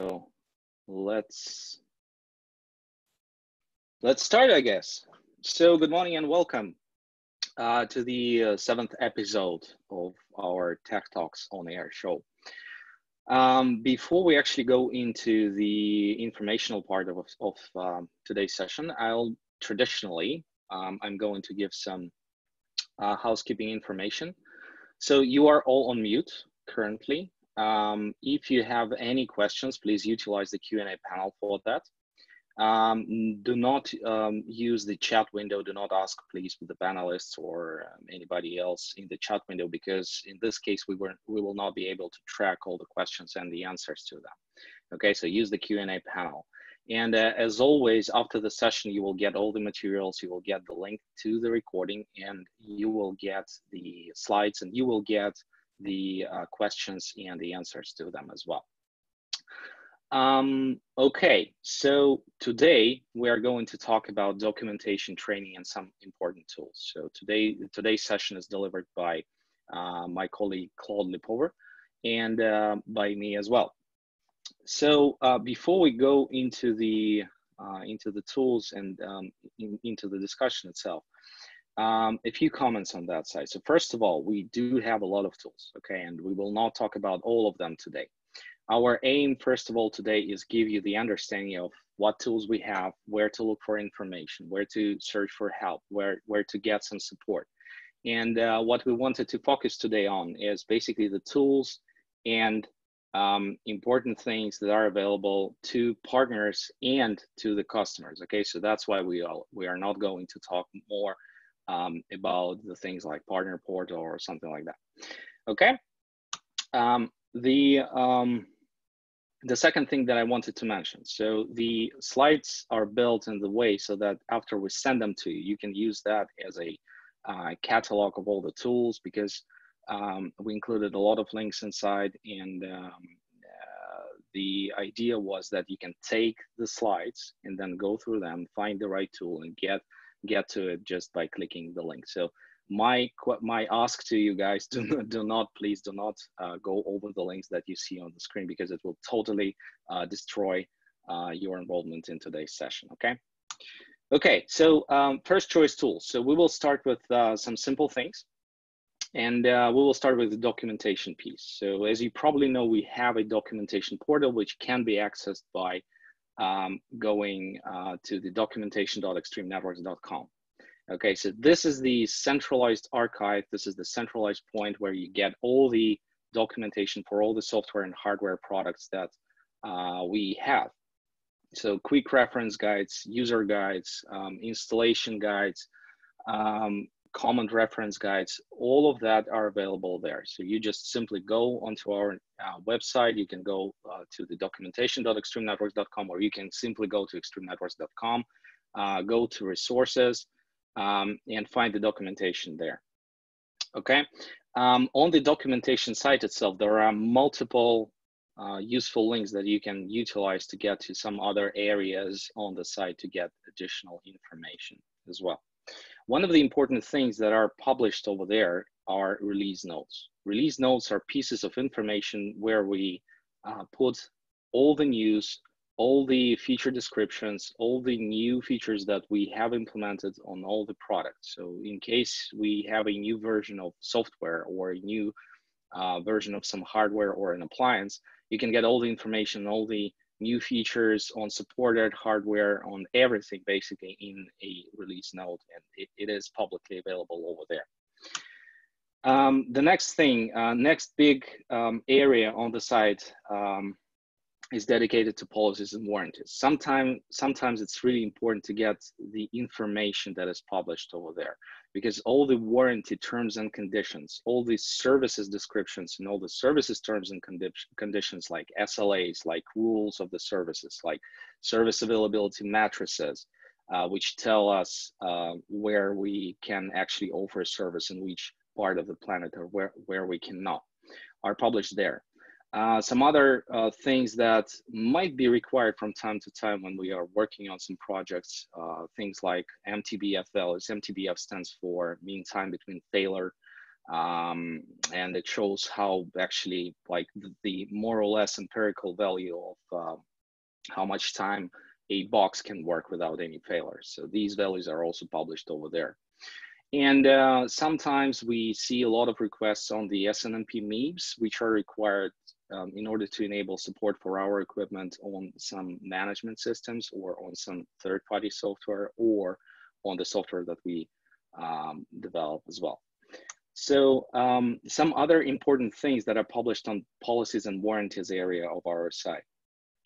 So let's let's start, I guess. So good morning and welcome uh, to the uh, seventh episode of our Tech Talks on Air show. Um, before we actually go into the informational part of, of um, today's session, I'll traditionally, um, I'm going to give some uh, housekeeping information. So you are all on mute currently. Um, if you have any questions, please utilize the Q&A panel for that. Um, do not um, use the chat window. Do not ask, please, with the panelists or um, anybody else in the chat window, because in this case, we, were, we will not be able to track all the questions and the answers to them. Okay, so use the Q&A panel. And uh, as always, after the session, you will get all the materials, you will get the link to the recording, and you will get the slides, and you will get the uh, questions and the answers to them as well. Um, okay, so today we are going to talk about documentation training and some important tools. So today, today's session is delivered by uh, my colleague Claude Lipover and uh, by me as well. So uh, before we go into the uh, into the tools and um, in, into the discussion itself, um, a few comments on that side. So first of all, we do have a lot of tools, okay, and we will not talk about all of them today. Our aim, first of all, today is give you the understanding of what tools we have, where to look for information, where to search for help, where, where to get some support. And uh, what we wanted to focus today on is basically the tools and um, important things that are available to partners and to the customers. Okay, so that's why we are, we are not going to talk more um, about the things like partner portal or something like that. Okay, um, the um, the second thing that I wanted to mention, so the slides are built in the way so that after we send them to you, you can use that as a uh, catalog of all the tools because um, we included a lot of links inside and um, uh, the idea was that you can take the slides and then go through them, find the right tool and get get to it just by clicking the link. So my my ask to you guys do not, do not please do not uh, go over the links that you see on the screen because it will totally uh, destroy uh, your involvement in today's session okay? Okay so um, first choice tools so we will start with uh, some simple things and uh, we will start with the documentation piece. So as you probably know we have a documentation portal which can be accessed by um, going uh, to the documentation.extremenetworks.com Okay, so this is the centralized archive. This is the centralized point where you get all the documentation for all the software and hardware products that uh, we have. So quick reference guides, user guides, um, installation guides, um, common reference guides, all of that are available there. So you just simply go onto our uh, website. You can go uh, to the documentation.extremenetworks.com or you can simply go to extremenetworks.com, uh, go to resources, um, and find the documentation there. Okay, um, on the documentation site itself, there are multiple uh, useful links that you can utilize to get to some other areas on the site to get additional information as well. One of the important things that are published over there are release notes. Release notes are pieces of information where we uh, put all the news all the feature descriptions, all the new features that we have implemented on all the products. So in case we have a new version of software or a new uh, version of some hardware or an appliance, you can get all the information, all the new features on supported hardware, on everything basically in a release note, and it, it is publicly available over there. Um, the next thing, uh, next big um, area on the site um, is dedicated to policies and warranties. Sometimes, sometimes it's really important to get the information that is published over there because all the warranty terms and conditions, all the services descriptions and all the services terms and condi conditions like SLAs, like rules of the services, like service availability matrices, uh, which tell us uh, where we can actually offer a service in which part of the planet or where, where we cannot, are published there. Uh, some other uh, things that might be required from time to time when we are working on some projects, uh, things like MTBF values. MTBF stands for mean time between failure um, and it shows how actually like the, the, more or less empirical value of uh, how much time a box can work without any failures. So these values are also published over there. And uh, sometimes we see a lot of requests on the SNMP MIBs, which are required um, in order to enable support for our equipment on some management systems or on some third-party software or on the software that we um, develop as well. So um, some other important things that are published on policies and warranties area of our site.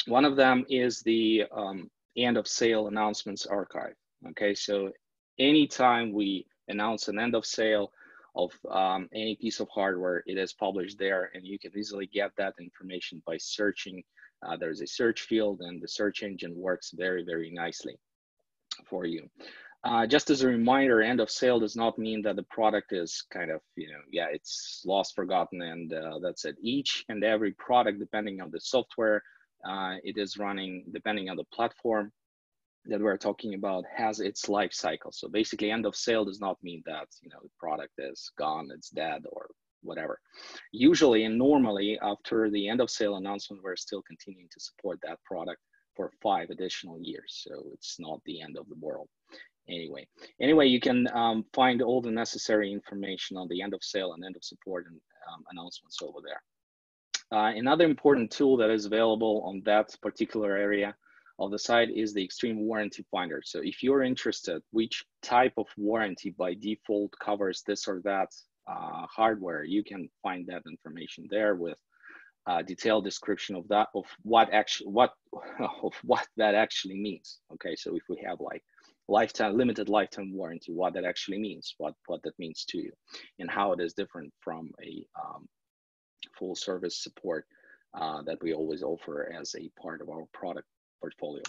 One of them is the um, end of sale announcements archive. Okay, so anytime we announce an end of sale of um, any piece of hardware, it is published there and you can easily get that information by searching. Uh, there's a search field and the search engine works very, very nicely for you. Uh, just as a reminder, end of sale does not mean that the product is kind of, you know, yeah, it's lost, forgotten, and uh, that's it. Each and every product, depending on the software uh, it is running, depending on the platform that we're talking about, has its life cycle. So basically, end of sale does not mean that, you know, the product is gone, it's dead, or whatever. Usually and normally, after the end of sale announcement, we're still continuing to support that product for five additional years. So it's not the end of the world anyway. Anyway, you can um, find all the necessary information on the end of sale and end of support and um, announcements over there. Uh, another important tool that is available on that particular area of the site is the extreme warranty finder. So if you're interested which type of warranty by default covers this or that uh, hardware, you can find that information there with a detailed description of that of what actually what of what that actually means. Okay, so if we have like lifetime limited lifetime warranty what that actually means what what that means to you and how it is different from a um, full service support uh, that we always offer as a part of our product portfolio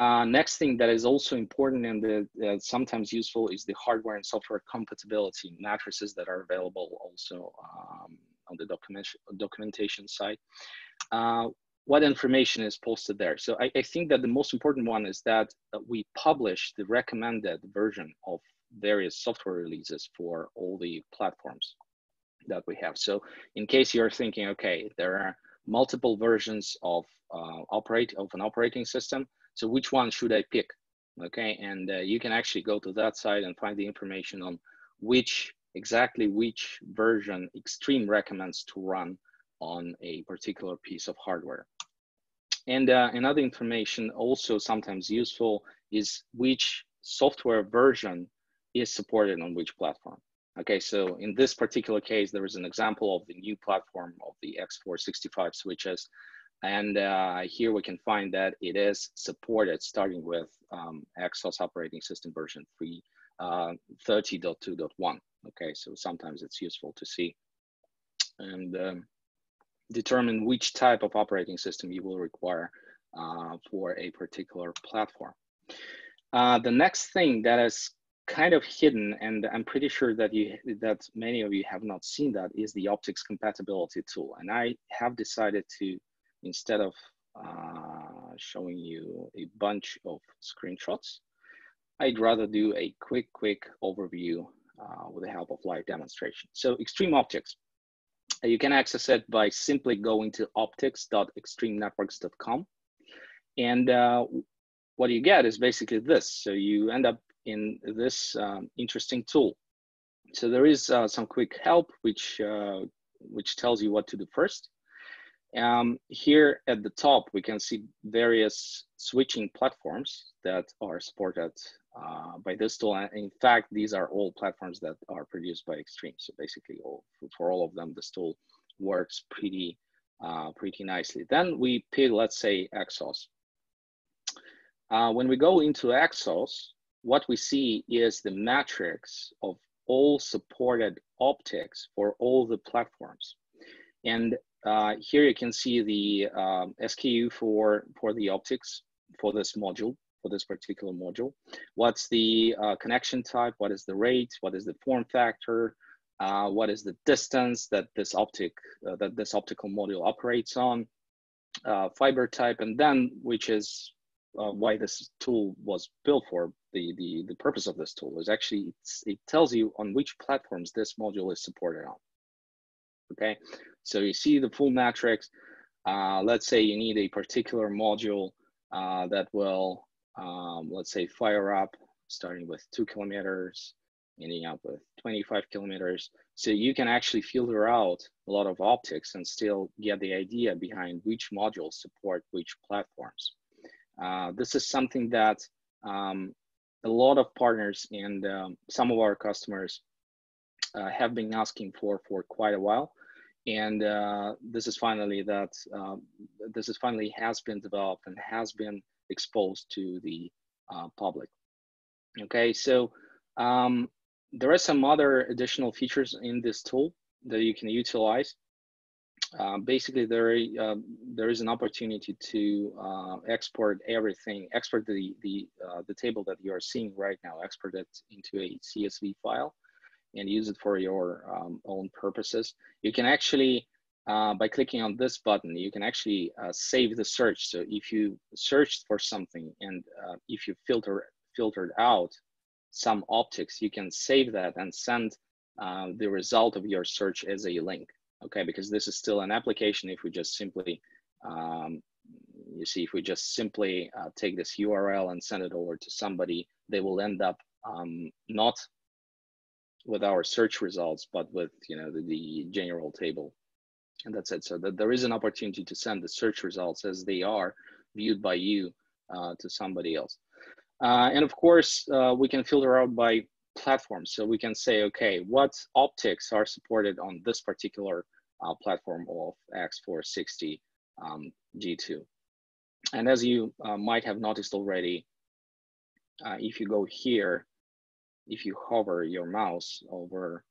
uh, next thing that is also important and the, uh, sometimes useful is the hardware and software compatibility matrices that are available also um, on the documentation documentation side. Uh, what information is posted there. So I, I, think that the most important one is that we publish the recommended version of various software releases for all the platforms that we have. So in case you're thinking, okay, there are multiple versions of uh, operate of an operating system. So which one should I pick? Okay, and uh, you can actually go to that site and find the information on which exactly which version Extreme recommends to run on a particular piece of hardware. And uh, another information also sometimes useful is which software version is supported on which platform. Okay, so in this particular case, there is an example of the new platform of the X465 switches. And uh, here we can find that it is supported starting with um, Exos operating system version 3, uh, 30.2.1. Okay, so sometimes it's useful to see. And um, determine which type of operating system you will require uh, for a particular platform. Uh, the next thing that is kind of hidden, and I'm pretty sure that you that many of you have not seen that, is the optics compatibility tool. And I have decided to, instead of uh, showing you a bunch of screenshots, I'd rather do a quick, quick overview uh, with the help of live demonstration. So Extreme Optics you can access it by simply going to optics.extremenetworks.com. And uh, what you get is basically this. So you end up in this um, interesting tool. So there is uh, some quick help, which, uh, which tells you what to do first. Um, here at the top, we can see various switching platforms that are supported uh, by this tool. And in fact, these are all platforms that are produced by Extreme. So basically, all, for all of them, this tool works pretty, uh, pretty nicely. Then we pick, let's say, Exos. Uh, when we go into Exos, what we see is the matrix of all supported optics for all the platforms. And uh, here you can see the um, SKU for, for the optics for this module for this particular module. What's the uh, connection type? What is the rate? What is the form factor? Uh, what is the distance that this optic uh, that this optical module operates on? Uh, fiber type, and then which is uh, why this tool was built for. The, the, the purpose of this tool is actually, it tells you on which platforms this module is supported on. Okay, so you see the full matrix. Uh, let's say you need a particular module uh, that will, um, let's say, fire up starting with two kilometers, ending up with 25 kilometers. So you can actually filter out a lot of optics and still get the idea behind which modules support which platforms. Uh, this is something that um, a lot of partners and um, some of our customers uh, have been asking for for quite a while. And uh, this is finally that um, this is finally has been developed and has been exposed to the uh, public. Okay, so um, there are some other additional features in this tool that you can utilize. Uh, basically, there uh, there is an opportunity to uh, export everything, export the the uh, the table that you are seeing right now, export it into a CSV file, and use it for your um, own purposes. You can actually, uh, by clicking on this button, you can actually uh, save the search. So if you searched for something and if you filter filtered out some optics, you can save that and send the result of your search as a link okay? Because this is still an application. If we just simply, um, you see, if we just simply uh, take this URL and send it over to somebody, they will end up um, not with our search results, but with you know the, the general table, and that's it. So that there is an opportunity to send the search results as they are viewed by you uh, to somebody else. Uh, and of course, uh, we can filter out by platform. So we can say, okay, what optics are supported on this particular uh, platform of X460 um, G2. And as you uh, might have noticed already, uh, if you go here, if you hover your mouse over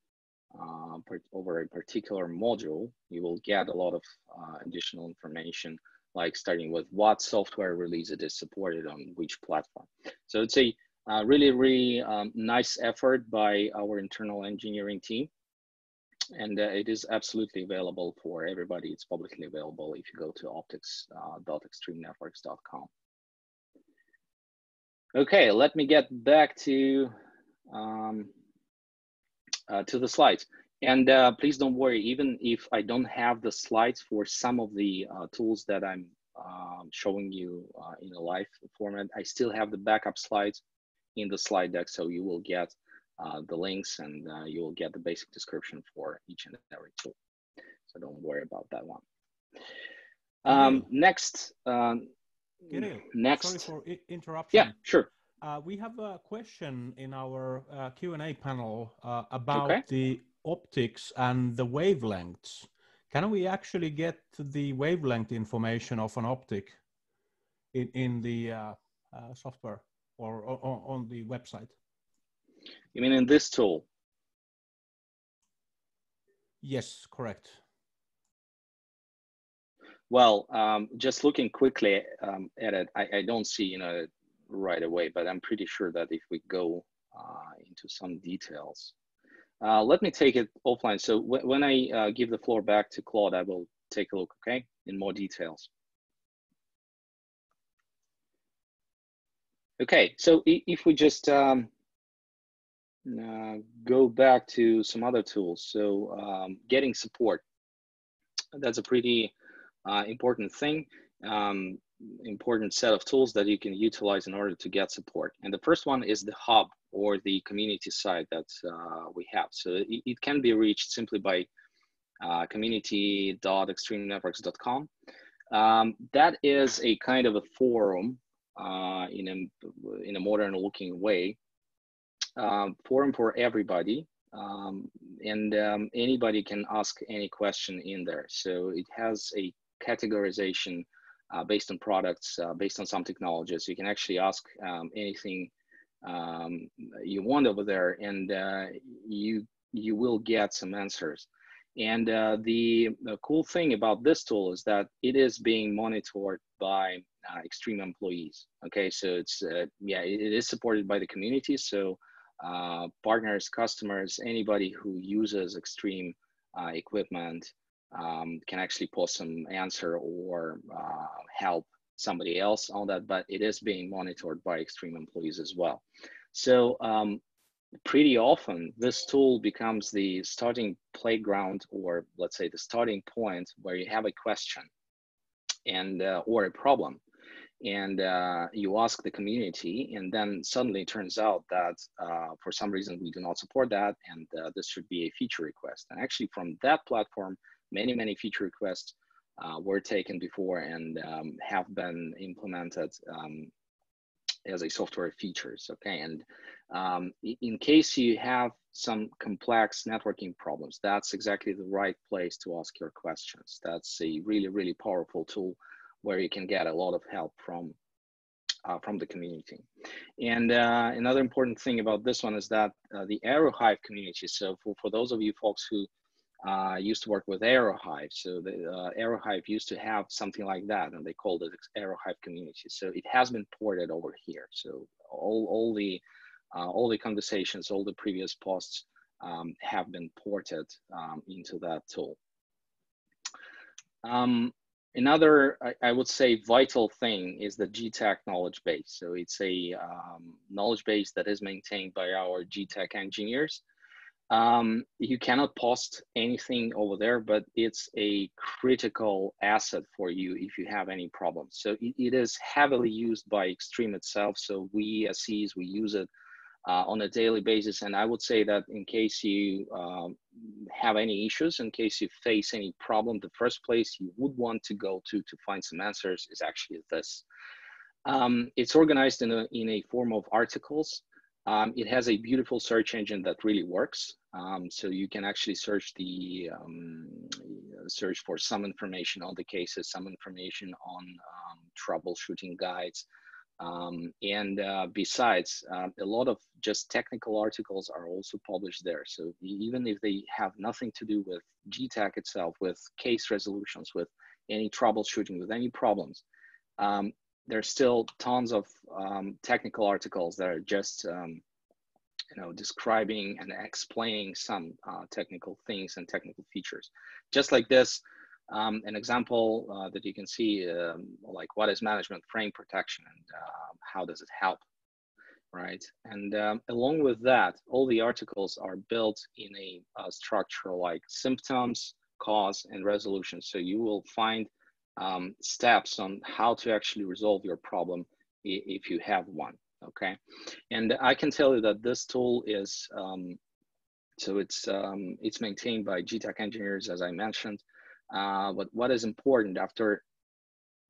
uh, over a particular module, you will get a lot of uh, additional information, like starting with what software release it is supported on which platform. So it's a uh, really, really um, nice effort by our internal engineering team. And uh, it is absolutely available for everybody. It's publicly available if you go to optics.extremenetworks.com. Uh, okay, let me get back to um, uh, to the slides. And uh, please don't worry, even if I don't have the slides for some of the uh, tools that I'm um, showing you uh, in a live format, I still have the backup slides in the slide deck. So you will get uh, the links and uh, you will get the basic description for each and every tool. So don't worry about that one. Um, next, um, Kirill, next. Sorry for interruption. Yeah, sure. Uh, we have a question in our uh, Q&A panel uh, about okay. the optics and the wavelengths. Can we actually get the wavelength information of an optic in, in the uh, software? Or, or on the website? You mean in this tool? Yes, correct. Well, um, just looking quickly um, at it, I, I, don't see, you know, right away, but I'm pretty sure that if we go uh, into some details, uh, let me take it offline. So when I uh, give the floor back to Claude, I will take a look, okay, in more details. Okay, so if we just um, uh, go back to some other tools, so um, getting support, that's a pretty uh, important thing, um, important set of tools that you can utilize in order to get support. And the first one is the hub or the community site that uh, we have. So it, it, can be reached simply by uh, community.extremenetworks.com. Um, that is a kind of a forum uh, in a in a modern looking way. Um, forum for everybody, um, and um, anybody can ask any question in there. So it has a categorization uh, based on products, uh, based on some technologies. You can actually ask um, anything um, you want over there, and uh, you you will get some answers. And uh, the, the, cool thing about this tool is that it is being monitored by uh, Extreme employees. Okay, so it's uh, yeah, it, it is supported by the community. So uh, partners, customers, anybody who uses Extreme uh, equipment um, can actually post some answer or uh, help somebody else on that, but it is being monitored by Extreme employees as well. So um, pretty often this tool becomes the starting playground or let's say the starting point where you have a question and uh, or a problem. And uh, you ask the community and then suddenly it turns out that uh, for some reason we do not support that and uh, this should be a feature request. And actually from that platform many many feature requests uh, were taken before and um, have been implemented um, as a software features okay? And um, in case you have some complex networking problems that's exactly the right place to ask your questions that's a really really powerful tool where you can get a lot of help from uh, from the community. And uh, another important thing about this one is that uh, the Aerohive community. So for, for those of you folks who uh, used to work with Aerohive, so the uh, Aerohive used to have something like that, and they called it Aerohive community. So it has been ported over here. So all all the uh, all the conversations, all the previous posts um, have been ported um, into that tool. Um, Another, I, I, would say, vital thing is the GTAC knowledge base. So it's a um, knowledge base that is maintained by our GTAC engineers. Um, you cannot post anything over there, but it's a critical asset for you if you have any problems. So it, it is heavily used by Extreme itself. So we as CEs, we use it uh, on a daily basis. And I would say that in case you um, have any issues, in case you face any problem, the first place you would want to go to to find some answers is actually this. Um, it's organized in a, in a form of articles. Um, it has a beautiful search engine that really works. Um, so you can actually search the um, search for some information on the cases, some information on um, troubleshooting guides, um, and uh, besides, uh, a lot of just technical articles are also published there. So even if they have nothing to do with GTAC itself, with case resolutions, with any troubleshooting, with any problems, um, there's still tons of um, technical articles that are just um, you know describing and explaining some uh, technical things and technical features. Just like this, um, an example uh, that you can see, um, like what is management frame protection and uh, how does it help, right? And um, along with that, all the articles are built in a, a, structure like symptoms, cause, and resolution. So you will find um, steps on how to actually resolve your problem if you have one, okay? And I can tell you that this tool is, um, so it's, it's maintained by GTAC engineers, as I mentioned, uh, but what is important after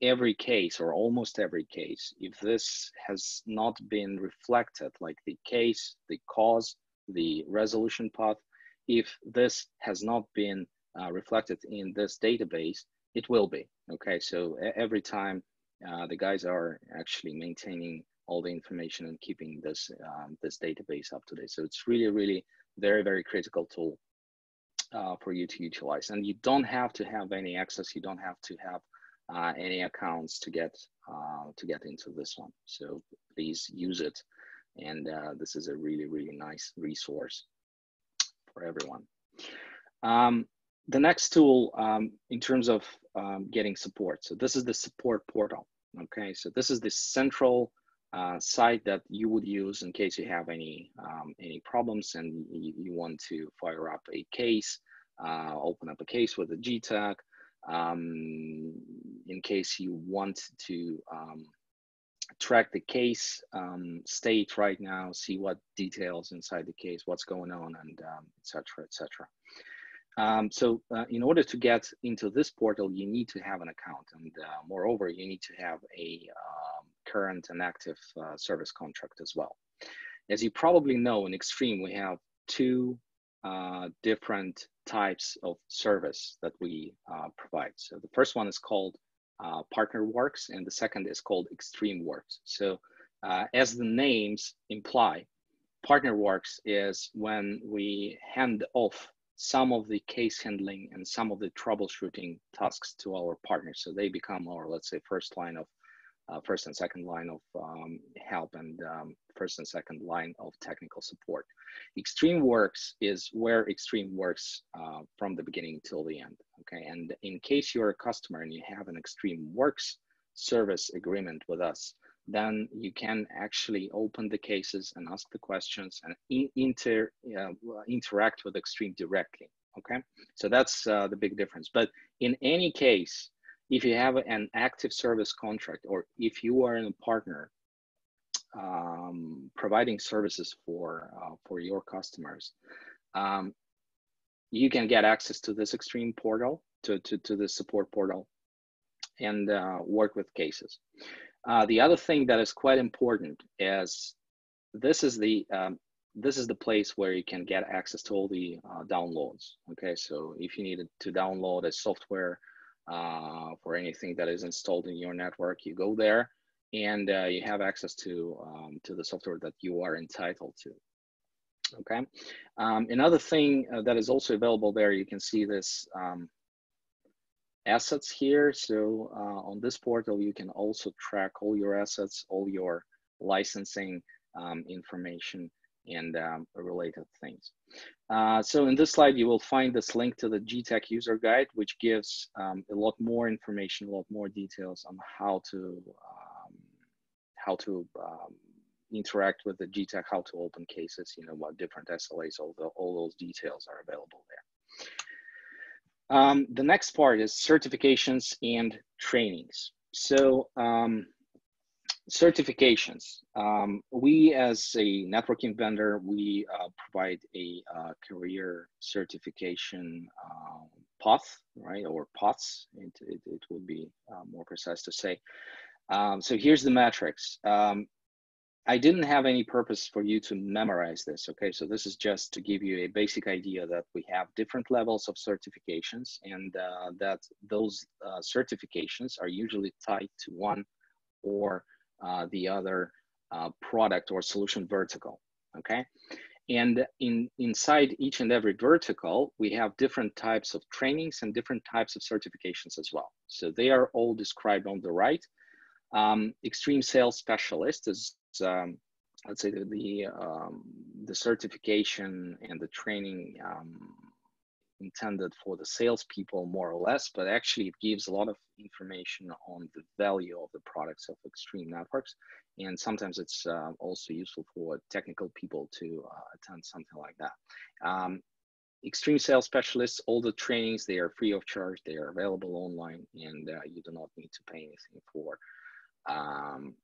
every case or almost every case, if this has not been reflected, like the case, the cause, the resolution path, if this has not been uh, reflected in this database, it will be, okay? So every time uh, the guys are actually maintaining all the information and keeping this, um, this database up to date. So it's really, really very, very critical tool uh, for you to utilize. And you don't have to have any access. You don't have to have uh, any accounts to get uh, to get into this one. So please use it. And uh, this is a really, really nice resource for everyone. Um, the next tool um, in terms of um, getting support. So this is the support portal. Okay, so this is the central uh, site that you would use in case you have any um, any problems and you, you, want to fire up a case, uh, open up a case with a GTAC, um, in case you want to um, track the case um, state right now, see what details inside the case, what's going on, and etc. Um, etc. Um, so uh, in order to get into this portal, you need to have an account. And uh, moreover, you need to have a current and active uh, service contract as well. As you probably know, in Extreme, we have two uh, different types of service that we uh, provide. So the first one is called uh, Partner Works, and the second is called Extreme Works. So uh, as the names imply, Partner Works is when we hand off some of the case handling and some of the troubleshooting tasks to our partners. So they become our, let's say, first line of uh, first and second line of um, help and um, first and second line of technical support. Extreme Works is where Extreme works uh, from the beginning till the end. Okay, and in case you're a customer and you have an Extreme Works service agreement with us, then you can actually open the cases and ask the questions and in, inter, uh, interact with Extreme directly. Okay, so that's uh, the big difference. But in any case, if you have an active service contract or if you are a partner um, providing services for uh, for your customers, um, you can get access to this Extreme portal to to, to the support portal and uh, work with cases. Uh, the other thing that is quite important is this is the um, this is the place where you can get access to all the uh, downloads. Okay, so if you needed to download a software uh, for anything that is installed in your network, you go there and uh, you have access to um, to the software that you are entitled to. Okay, um, another thing uh, that is also available there, you can see this um, assets here. So uh, on this portal, you can also track all your assets, all your licensing um, information and um, related things. Uh, so in this slide, you will find this link to the GTAC user guide, which gives um, a lot more information, a lot more details on how to um, how to um, interact with the GTAC, how to open cases, you know, what different SLAs, all, the, all those details are available there. Um, the next part is certifications and trainings. So um, certifications. Um, we as a networking vendor, we uh, provide a uh, career certification uh, path, right, or paths, it, it, it would be uh, more precise to say. Um, so here's the metrics. Um, I didn't have any purpose for you to memorize this, okay? So this is just to give you a basic idea that we have different levels of certifications and uh, that those uh, certifications are usually tied to one or uh, the other uh, product or solution vertical, okay? And in, inside each and every vertical, we have different types of trainings and different types of certifications as well. So they are all described on the right. Um, extreme sales specialist is um, let's say the the, um, the certification and the training um, intended for the salespeople more or less, but actually it gives a lot of information on the value of the products of Extreme Networks, and sometimes it's uh, also useful for technical people to uh, attend something like that. Um, Extreme Sales Specialists, all the trainings they are free of charge, they are available online, and uh, you do not need to pay anything for um,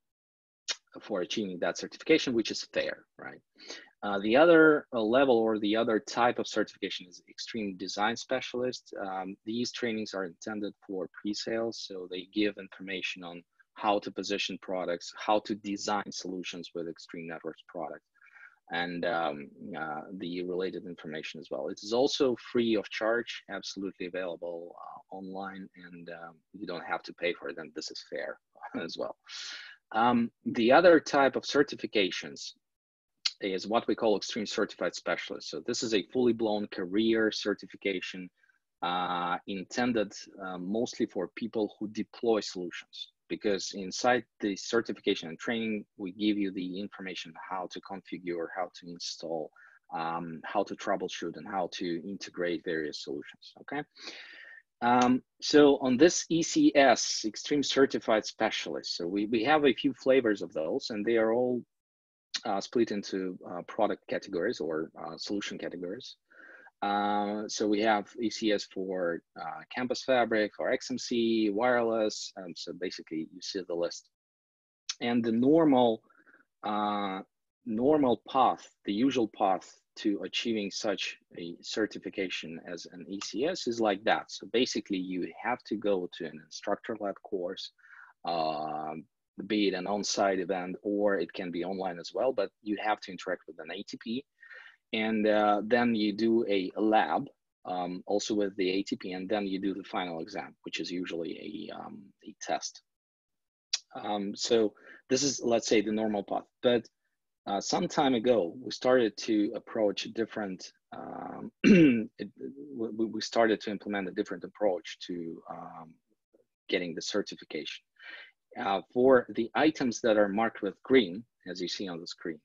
for achieving that certification, which is fair, right? Uh, the other uh, level or the other type of certification is extreme design specialist. Um, these trainings are intended for pre-sales, so they give information on how to position products, how to design solutions with Extreme Networks products, and um, uh, the related information as well. It is also free of charge, absolutely available uh, online, and um, you don't have to pay for it, and this is fair as well. Um, the other type of certifications is what we call extreme certified specialist. So this is a fully blown career certification uh, intended uh, mostly for people who deploy solutions because inside the certification and training, we give you the information how to configure, how to install, um, how to troubleshoot, and how to integrate various solutions, okay? Um, so on this ECS, Extreme Certified Specialist, so we, we have a few flavors of those and they are all uh, split into uh, product categories or uh, solution categories. Uh, so we have ECS for uh, Campus Fabric, for XMC, wireless. Um, so basically you see the list. And the normal, normal path, the usual path to achieving such a certification as an ECS is like that. So basically, you have to go to an instructor-led course, uh, be it an on-site event or it can be online as well, but you have to interact with an ATP. And uh, then you do a lab um, also with the ATP, and then you do the final exam, which is usually a, um, a test. Um, so this is, let's say, the normal path. But uh, some time ago, we started to approach a different, um, it, we started to implement a different approach to um, getting the certification. Uh, for the items that are marked with green, as you see on the screen,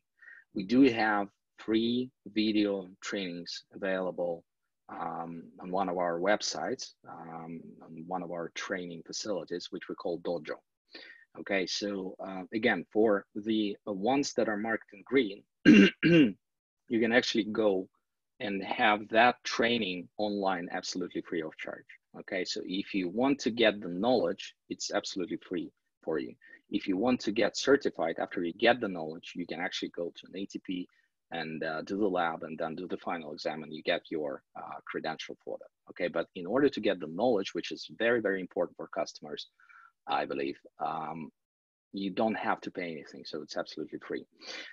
we do have free video trainings available um, on one of our websites, um, on one of our training facilities, which we call Dojo. Okay, so uh, again, for the ones that are marked in green, you can actually go and have that training online absolutely free of charge. Okay, so if you want to get the knowledge, it's absolutely free for you. If you want to get certified after you get the knowledge, you can actually go to an ATP and uh, do the lab and then do the final exam and you get your uh, credential for that. Okay, but in order to get the knowledge, which is very, very important for customers, I believe, um, you don't have to pay anything, so it's absolutely free.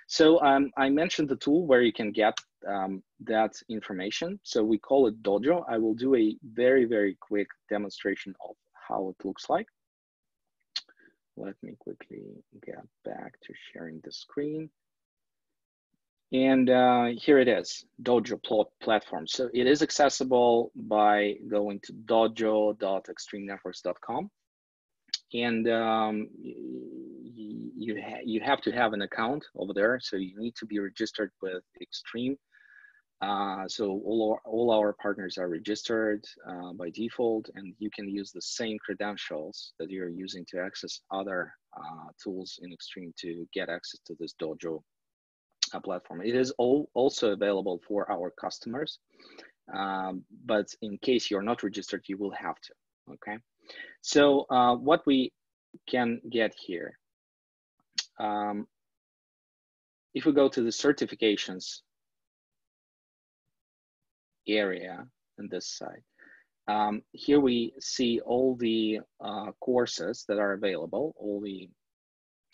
So um, I mentioned the tool where you can get um, that information. So we call it Dojo. I will do a very, very quick demonstration of how it looks like. Let me quickly get back to sharing the screen. And uh, here it is, Dojo plot platform. So it is accessible by going to dojo.extremenetworks.com. And um, you, ha you have to have an account over there. So you need to be registered with Extreme. Uh, so all our, all our partners are registered uh, by default, and you can use the same credentials that you're using to access other uh, tools in Extreme to get access to this Dojo uh, platform. It is all also available for our customers, um, but in case you're not registered, you will have to. Okay, so uh, what we can get here, um, if we go to the certifications area on this side. Um, here we see all the uh, courses that are available, all the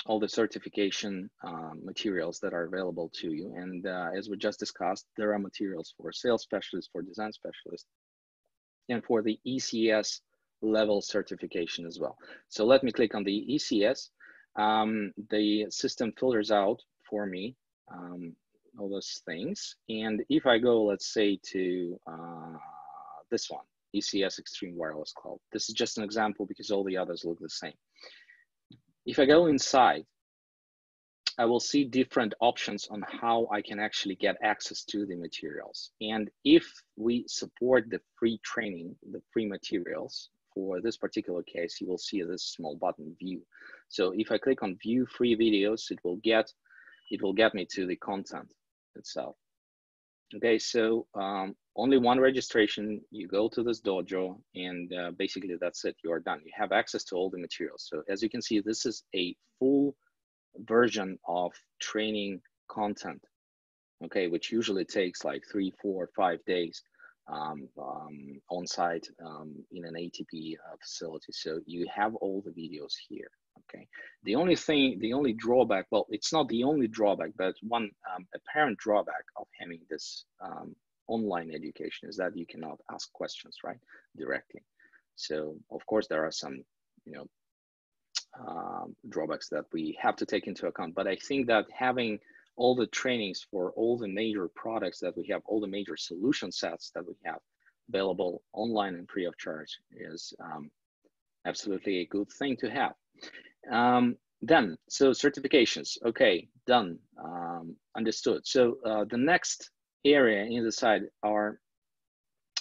all the certification um, materials that are available to you. And uh, as we just discussed, there are materials for sales specialists, for design specialists, and for the ECS level certification as well. So let me click on the ECS. Um, the system filters out for me um, all those things. And if I go, let's say to uh, this one, ECS Extreme Wireless Cloud. This is just an example because all the others look the same. If I go inside, I will see different options on how I can actually get access to the materials. And if we support the free training, the free materials, for this particular case, you will see this small button view. So if I click on view free videos, it will get it will get me to the content itself. Okay, so um, only one registration, you go to this dojo and uh, basically that's it, you are done. You have access to all the materials. So as you can see, this is a full version of training content, okay, which usually takes like three, four, five days um, um, on site um, in an ATP uh, facility. So you have all the videos here. Okay. The only thing, the only drawback, well, it's not the only drawback, but one um, apparent drawback of having this um, online education is that you cannot ask questions, right, directly. So of course there are some, you know, um, drawbacks that we have to take into account. But I think that having all the trainings for all the major products that we have, all the major solution sets that we have available online and free of charge is um, absolutely a good thing to have. Um, then, so certifications, okay, done, um, understood. So uh, the next area in the side are,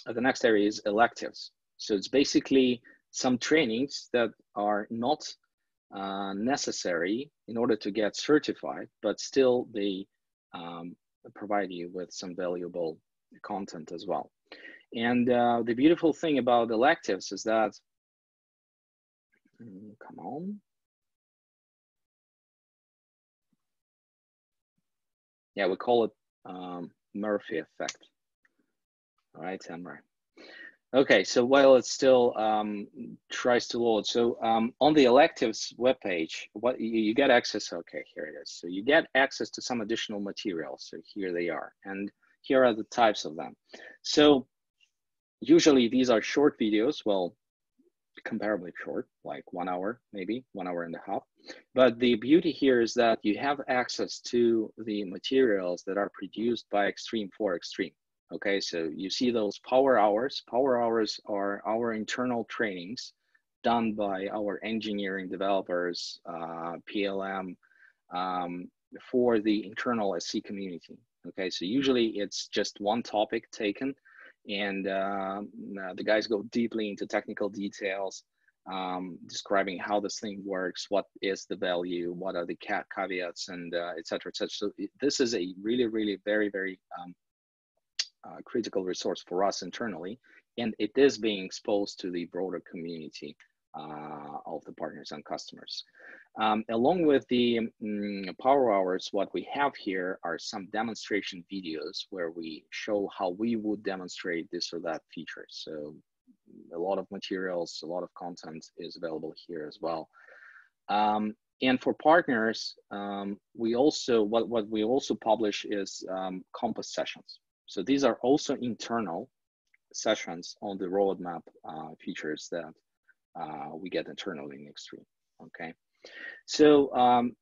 uh, the next area is electives. So it's basically some trainings that are not uh, necessary in order to get certified, but still they um, provide you with some valuable content as well. And uh, the beautiful thing about electives is that, mm, come on, yeah, we call it um, Murphy effect. All right, Tamara. Okay, so while it still um, tries to load, so um, on the electives webpage, what you, you, get access, okay, here it is. So you get access to some additional materials. So here they are, and here are the types of them. So usually these are short videos, well, comparably short, like one hour, maybe one hour and a half. But the beauty here is that you have access to the materials that are produced by Extreme for Extreme. Okay, so you see those power hours. Power hours are our internal trainings done by our engineering developers, uh, PLM, um, for the internal SC community. Okay, so usually it's just one topic taken and uh, the guys go deeply into technical details um, describing how this thing works, what is the value, what are the caveats, and uh, et cetera, et cetera. So this is a really, really very, very um, uh, critical resource for us internally, and it is being exposed to the broader community uh, of the partners and customers. Um, along with the um, power hours, what we have here are some demonstration videos where we show how we would demonstrate this or that feature. So a lot of materials, a lot of content is available here as well. Um, and for partners, um, we also, what, what we also publish is um, Compass sessions. So these are also internal sessions on the roadmap uh, features that uh, we get internally in Extreme, okay? So um,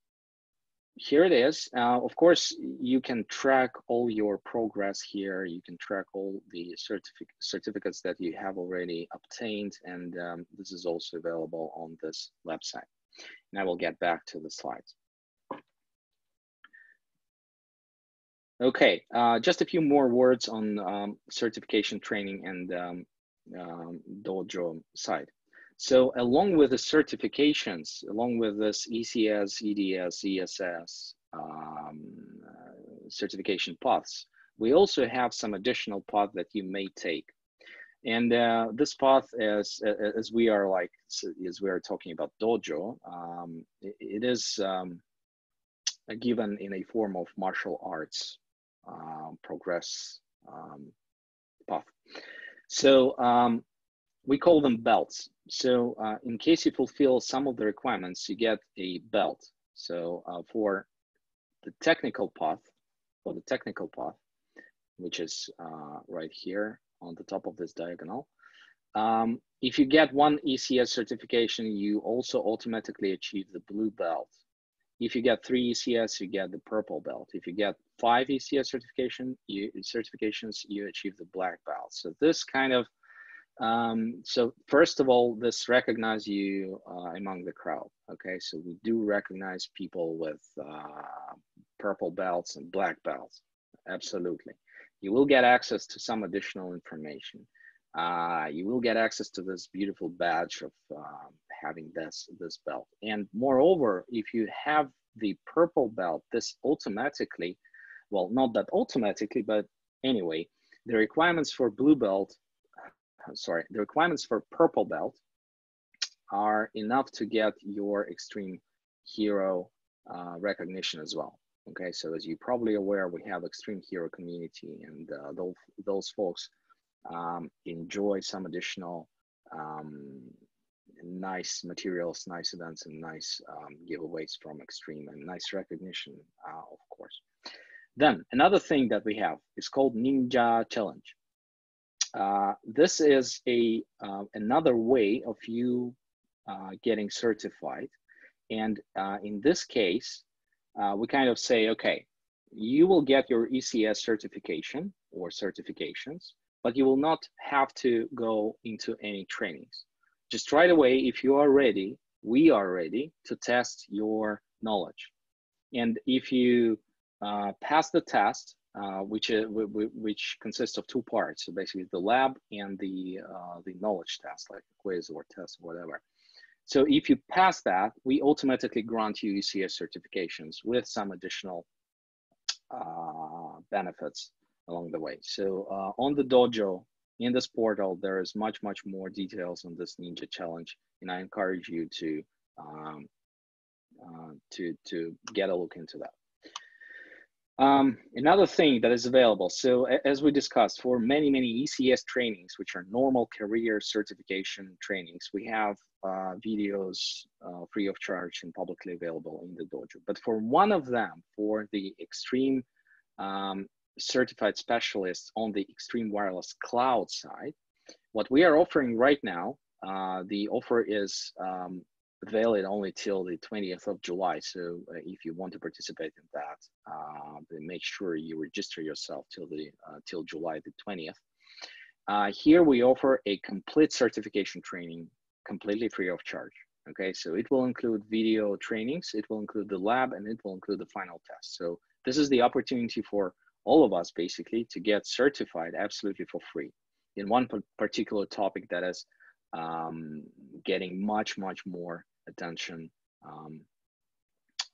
here it is. Uh, of course, you can track all your progress here. You can track all the certific certificates that you have already obtained. And um, this is also available on this website. And I will get back to the slides. Okay, uh, just a few more words on um, certification training and um, um Dojo side. So along with the certifications, along with this ECS, EDS, ESS um, uh, certification paths, we also have some additional path that you may take. And uh, this path, as, as we are like, as we are talking about dojo, um, it, is um, given in a form of martial arts uh, progress um, path. So um, we call them belts. So uh, in case you fulfill some of the requirements, you get a belt. So uh, for the technical path, for the technical path, which is uh, right here on the top of this diagonal, um, if you get one ECS certification, you also automatically achieve the blue belt. If you get three ECS, you get the purple belt. If you get five ECS certification, you, certifications, you achieve the black belt. So this kind of um, so first of all, this recognize you uh, among the crowd. Okay, so we do recognize people with uh, purple belts and black belts. Absolutely, you will get access to some additional information. Uh, you will get access to this beautiful badge of um, having this this belt. And moreover, if you have the purple belt, this automatically, well, not that automatically, but anyway, the requirements for blue belt sorry, the requirements for purple belt are enough to get your extreme hero uh, recognition as well. Okay, so as you're probably aware, we have extreme hero community and uh, those, those folks um, enjoy some additional um, nice materials, nice events, and nice um, giveaways from Extreme and nice recognition, uh, of course. Then another thing that we have is called Ninja Challenge. Uh, this is a uh, another way of you uh, getting certified. And uh, in this case, uh, we kind of say, okay, you will get your ECS certification or certifications, but you will not have to go into any trainings. Just right away, if you are ready, we are ready to test your knowledge. And if you pass the test, uh, which is, which consists of two parts. So basically, the lab and the uh, the knowledge test, like quiz or test, or whatever. So if you pass that, we automatically grant you ECS certifications with some additional uh, benefits along the way. So uh, on the dojo in this portal, there is much much more details on this Ninja Challenge, and I encourage you to um, uh, to to get a look into that. Um, another thing that is available, so as we discussed, for many, many ECS trainings, which are normal career certification trainings, we have uh, videos uh, free of charge and publicly available in the dojo. But for one of them, for the extreme um, certified specialists on the extreme wireless cloud side, what we are offering right now, uh, the offer is um, valid only till the 20th of July. So uh, if you want to participate in that, uh, make sure you register yourself till the uh, till July the 20th. Uh, here we offer a complete certification training completely free of charge. Okay, so it will include video trainings, it will include the lab, and it will include the final test. So this is the opportunity for all of us basically to get certified absolutely for free in one particular topic that is um, getting much, much more attention um,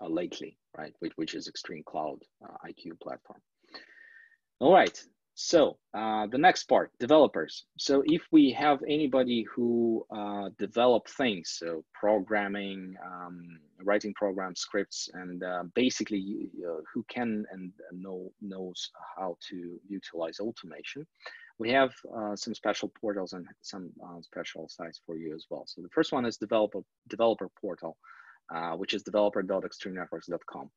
uh, lately, right? Which, which is Extreme Cloud uh, IQ platform. All right, so uh, the next part, developers. So if we have anybody who uh, develop things, so programming, um, writing programs, scripts, and uh, basically uh, who can and know knows how to utilize automation, we have uh, some special portals and some uh, special sites for you as well. So the first one is developer developer portal, which is developer.extremenetworks.com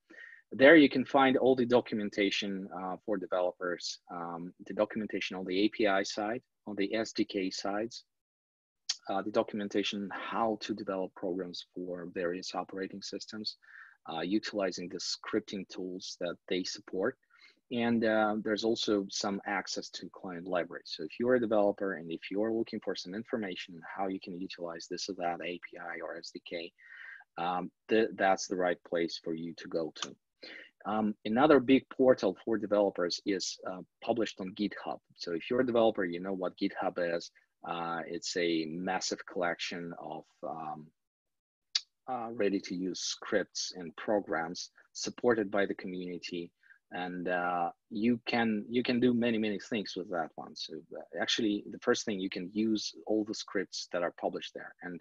there you can find all the documentation uh, for developers, um, the documentation on the API side, on the SDK sides, uh, the documentation how to develop programs for various operating systems, uh, utilizing the scripting tools that they support. And uh, there's also some access to client libraries. So if you're a developer and if you're looking for some information how you can utilize this or that API or SDK, um, th that's the right place for you to go to. Um, another big portal for developers is uh, published on GitHub. So if you're a developer, you know what GitHub is. Uh, it's a massive collection of um, uh, ready-to-use scripts and programs supported by the community, and uh, you can you can do many many things with that one. So uh, actually, the first thing you can use all the scripts that are published there, and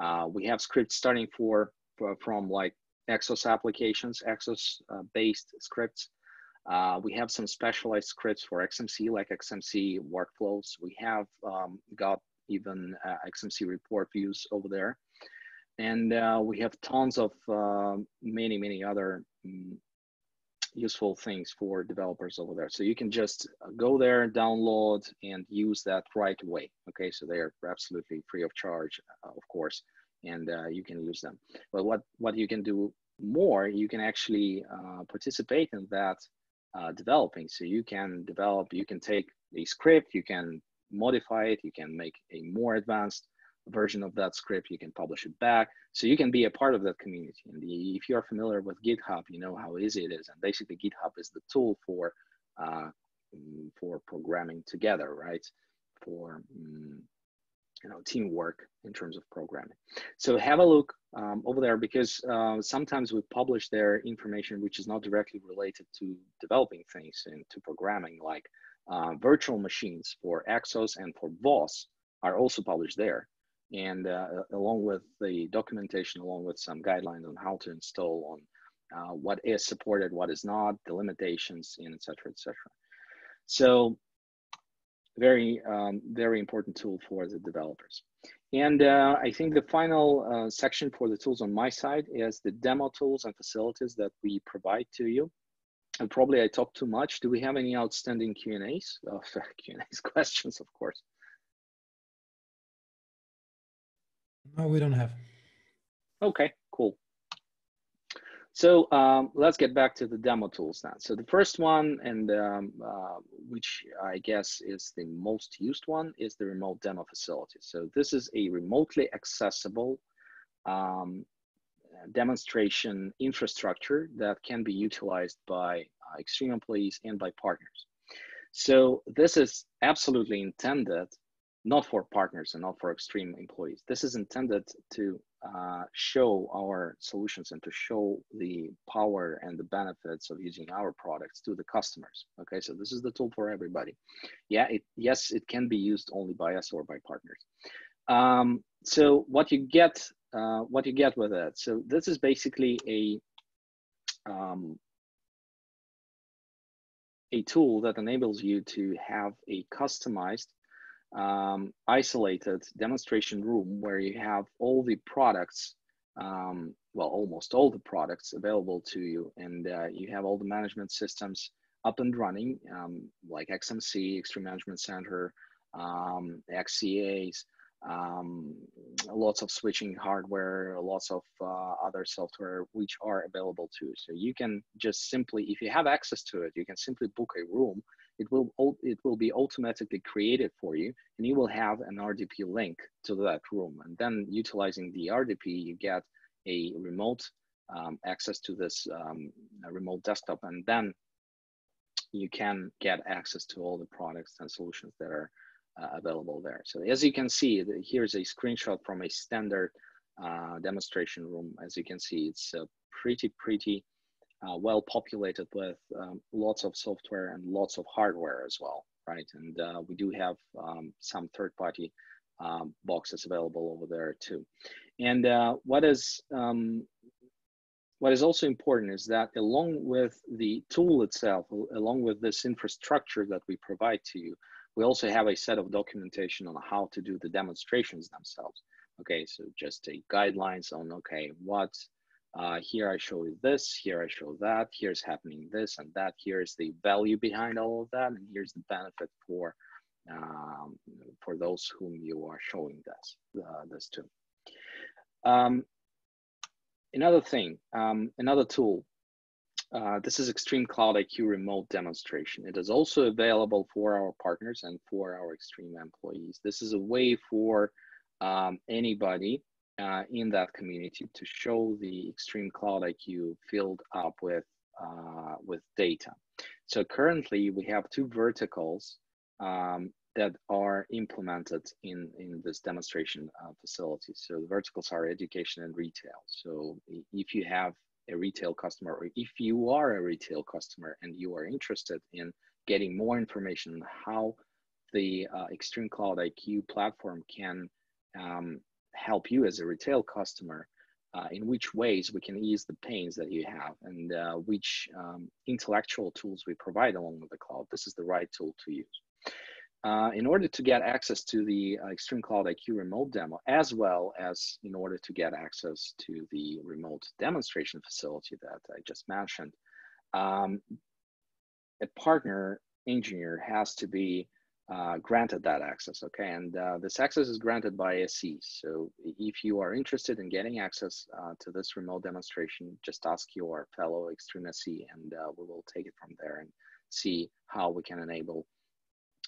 uh, we have scripts starting for, for from like Exos applications, Exos uh, based scripts. Uh, we have some specialized scripts for XMC, like XMC workflows. We have um, got even uh, XMC report views over there. And we have tons of many, many other um, useful things for developers over there. So you can just go there, download, and use that right away. Okay, so they are absolutely free of charge, uh, of course and uh, you can use them. But what, what you can do more, you can actually uh, participate in that uh, developing. So you can develop, you can take a script, you can modify it, you can make a more advanced version of that script, you can publish it back. So you can be a part of that community. And the, if you're familiar with GitHub, you know how easy it is. And basically GitHub is the tool for, uh, for programming together, right? For um, you know teamwork in terms of programming so have a look um, over there because uh, sometimes we publish their information which is not directly related to developing things and to programming like uh, virtual machines for exos and for VOSS are also published there and uh, along with the documentation along with some guidelines on how to install on uh, what is supported what is not the limitations and etc etc so very, um, very important tool for the developers. And uh, I think the final uh, section for the tools on my side is the demo tools and facilities that we provide to you. And probably I talked too much. Do we have any outstanding Q&As? Oh, Q&As, questions, of course. No, we don't have. Okay, cool. So um, let's get back to the demo tools now. So the first one, and um, uh, which I guess is the most used one, is the remote demo facility. So this is a remotely accessible um, demonstration infrastructure that can be utilized by uh, Extreme employees and by partners. So this is absolutely intended not for partners and not for extreme employees. This is intended to uh, show our solutions and to show the power and the benefits of using our products to the customers. Okay, so this is the tool for everybody. Yeah, it, yes, it can be used only by us or by partners. Um, so what you get, uh, what you get with it. So this is basically a um, a tool that enables you to have a customized um, isolated demonstration room where you have all the products, um, well, almost all the products available to you, and uh, you have all the management systems up and running, um, like XMC, Extreme Management Center, um, XCAs, um, lots of switching hardware, lots of uh, other software which are available too. So you can just simply, if you have access to it, you can simply book a room it will it will be automatically created for you and you will have an RDP link to that room and then utilizing the RDP you get a remote um, access to this um, remote desktop and then you can get access to all the products and solutions that are uh, available there. So as you can see, here's a screenshot from a standard uh, demonstration room. As you can see, it's uh, pretty, pretty uh, well populated with um, lots of software and lots of hardware as well, right? And uh, we do have um, some third-party um, boxes available over there too. And uh, what is um, what is also important is that along with the tool itself, along with this infrastructure that we provide to you, we also have a set of documentation on how to do the demonstrations themselves. Okay, so just a guidelines on, okay, what, uh, here I show you this, here I show that, here's happening this and that, here's the value behind all of that, and here's the benefit for um, for those whom you are showing this, uh, this to. Um, another thing, um, another tool uh, this is Extreme Cloud IQ remote demonstration. It is also available for our partners and for our Extreme employees. This is a way for um, anybody uh, in that community to show the Extreme Cloud IQ filled up with, uh, with data. So currently we have two verticals um, that are implemented in, in this demonstration uh, facility. So the verticals are education and retail. So if you have a retail customer, or if you are a retail customer and you are interested in getting more information on how the uh, Extreme Cloud IQ platform can um, help you as a retail customer, uh, in which ways we can ease the pains that you have and uh, which um, intellectual tools we provide along with the cloud, this is the right tool to use. Uh, in order to get access to the uh, Extreme Cloud IQ remote demo, as well as in order to get access to the remote demonstration facility that I just mentioned, um, a partner engineer has to be uh, granted that access, okay? And uh, this access is granted by SE. So if you are interested in getting access uh, to this remote demonstration, just ask your fellow Extreme SE and uh, we will take it from there and see how we can enable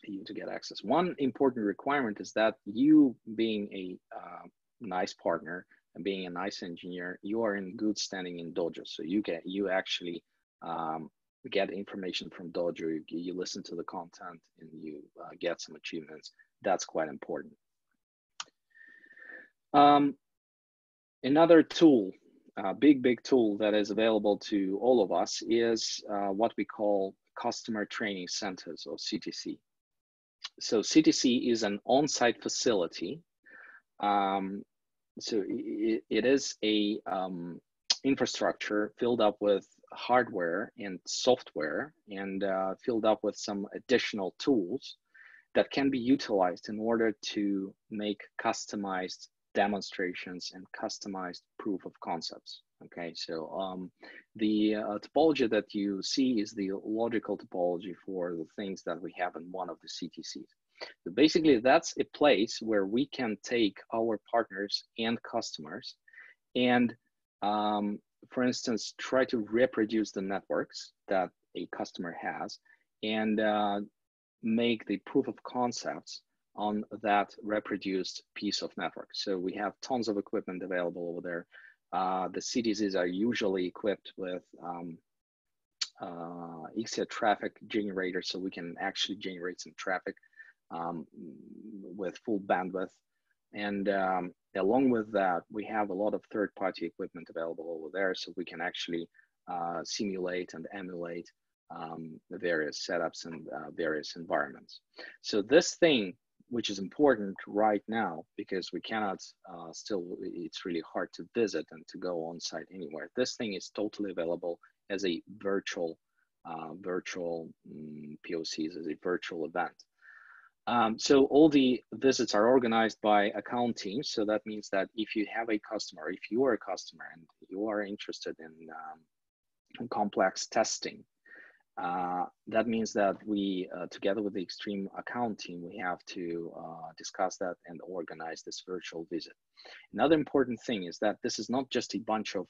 you to get access. One important requirement is that you being a uh, nice partner and being a nice engineer, you are in good standing in Dojo. So you get you actually um, get information from Dojo. You, listen to the content and you uh, get some achievements. That's quite important. Um, another tool, a big big tool that is available to all of us is uh, what we call customer training centers or CTC so CTC is an on-site facility. Um, so it, it is a um, infrastructure filled up with hardware and software and uh, filled up with some additional tools that can be utilized in order to make customized demonstrations and customized proof of concepts. Okay, so um, the uh, topology that you see is the logical topology for the things that we have in one of the CTCs. So basically, that's a place where we can take our partners and customers and, um, for instance, try to reproduce the networks that a customer has and uh, make the proof of concepts on that reproduced piece of network. So we have tons of equipment available over there. Uh, the CTCs are usually equipped with um, uh, traffic generators, so we can actually generate some traffic um, with full bandwidth. And um, along with that, we have a lot of third-party equipment available over there, so we can actually uh, simulate and emulate um, the various setups and uh, various environments. So this thing which is important right now because we cannot uh, still, it's really hard to visit and to go on site anywhere. This thing is totally available as a virtual, uh, virtual um, POCs, as a virtual event. Um, so all the visits are organized by account teams. So that means that if you have a customer, if you are a customer and you are interested in um, complex testing, uh, that means that we, uh, together with the Extreme account team, we have to uh, discuss that and organize this virtual visit. Another important thing is that this is not just a bunch of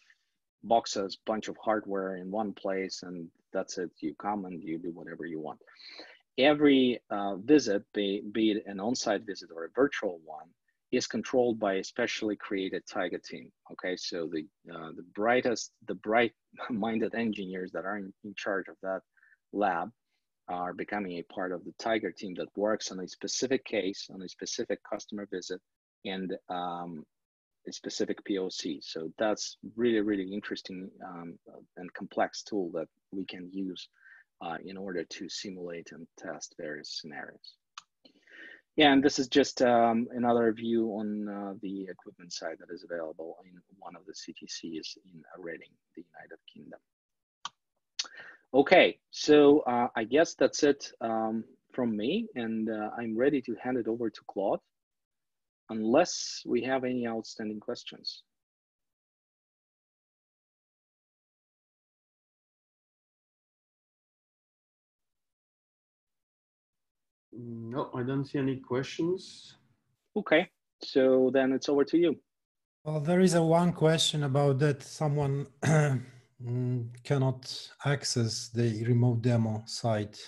boxes, bunch of hardware in one place, and that's it. You come and you do whatever you want. Every uh, visit, be, be it an on-site visit or a virtual one, is controlled by a specially created tiger team. Okay, so the uh, the brightest, the bright-minded engineers that are in, in charge of that lab are becoming a part of the Tiger team that works on a specific case, on a specific customer visit, and um, a specific POC. So that's really, really interesting um, and complex tool that we can use uh, in order to simulate and test various scenarios. Yeah, and this is just um, another view on uh, the equipment side that is available in one of the CTCs in Reading, the United Kingdom. Okay, so uh, I guess that's it um, from me, and uh, I'm ready to hand it over to Claude, unless we have any outstanding questions. No, I don't see any questions. Okay, so then it's over to you. Well, there is a one question about that someone mm, cannot access the remote demo site.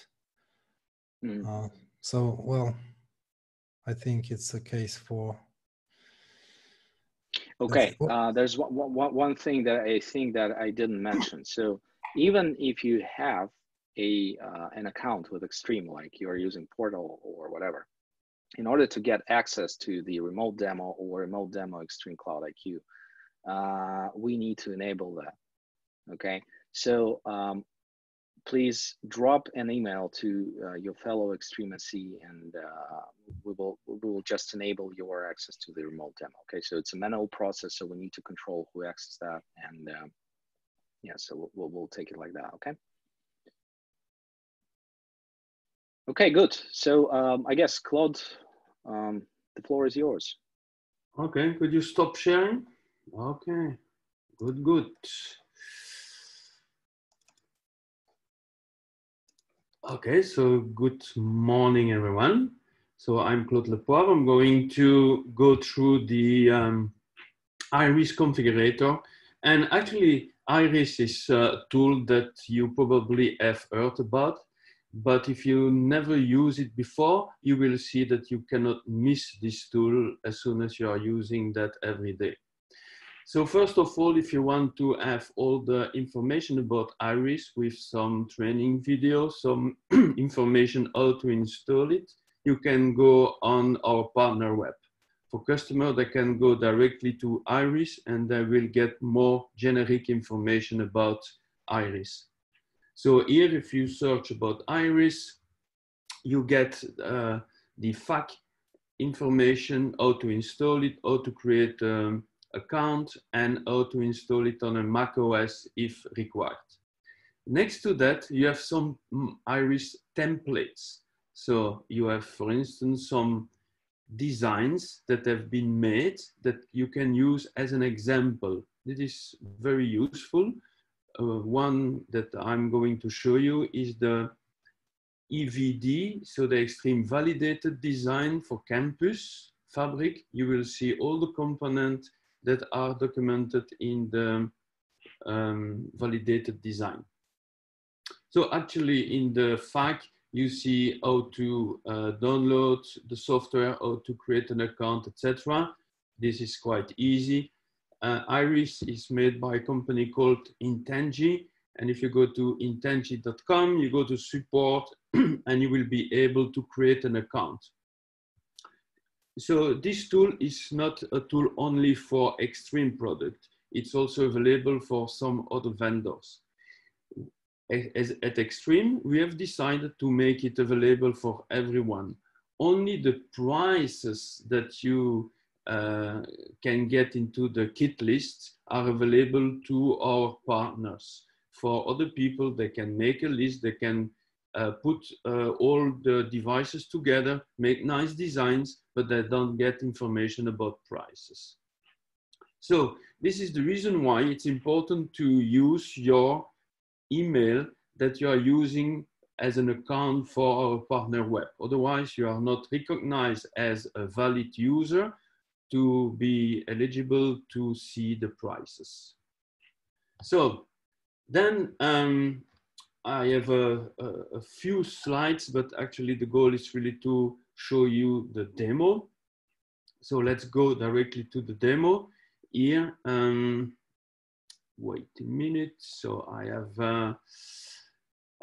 Mm. Uh, so, well, I think it's a case for. Okay, uh, there's one, one, one thing that I think that I didn't mention. So even if you have a uh, an account with Extreme, like you're using Portal or whatever, in order to get access to the remote demo or remote demo Extreme Cloud IQ, uh, we need to enable that. Okay, so um, please drop an email to uh, your fellow Extreme SC and uh, we will we will just enable your access to the remote demo. Okay, so it's a manual process, so we need to control who access that, and um, yeah, so we'll, we'll take it like that. Okay. Okay, good. So um, I guess Claude, um, the floor is yours. Okay, could you stop sharing? Okay, good, good. Okay, so good morning, everyone. So I'm Claude Lepoivre. I'm going to go through the um, Iris configurator. And actually, Iris is a tool that you probably have heard about. But if you never use it before, you will see that you cannot miss this tool as soon as you are using that every day. So first of all, if you want to have all the information about Iris with some training videos, some information how to install it, you can go on our partner web. For customer, they can go directly to Iris and they will get more generic information about Iris. So here, if you search about Iris, you get uh, the FAQ information, how to install it, how to create um, account, and how to install it on a Mac OS if required. Next to that, you have some Iris templates. So you have, for instance, some designs that have been made that you can use as an example. This is very useful one that I'm going to show you is the EVD, so the extreme validated design for campus fabric. You will see all the components that are documented in the um, validated design. So actually in the FAQ, you see how to uh, download the software, how to create an account, etc. This is quite easy. Uh, Iris is made by a company called Intangi. And if you go to intangi.com, you go to support and you will be able to create an account. So this tool is not a tool only for extreme product. It's also available for some other vendors. As, at Extreme, we have decided to make it available for everyone. Only the prices that you can get into the kit list are available to our partners. For other people, they can make a list, they can uh, put uh, all the devices together, make nice designs, but they don't get information about prices. So this is the reason why it's important to use your email that you are using as an account for our partner web. Otherwise, you are not recognized as a valid user to be eligible to see the prices. So then um, I have a, a, a, few slides, but actually the goal is really to show you the demo. So let's go directly to the demo here. Um, wait a minute. So I have, uh,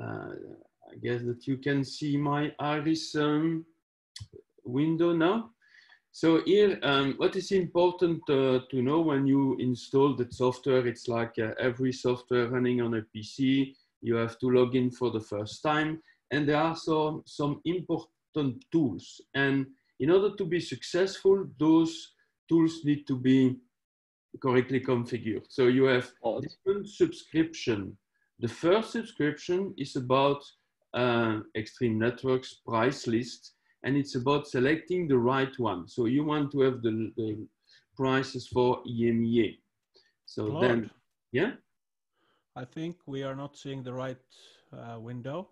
uh, I guess that you can see my Iris um, window now. So here, um, what is important uh, to know when you install the software, it's like uh, every software running on a PC, you have to log in for the first time. And there are some, some important tools. And in order to be successful, those tools need to be correctly configured. So you have different subscription. The first subscription is about uh, Extreme Networks price list and it's about selecting the right one. So you want to have the, the prices for EMEA. So Claude, then, yeah? I think we are not seeing the right uh, window.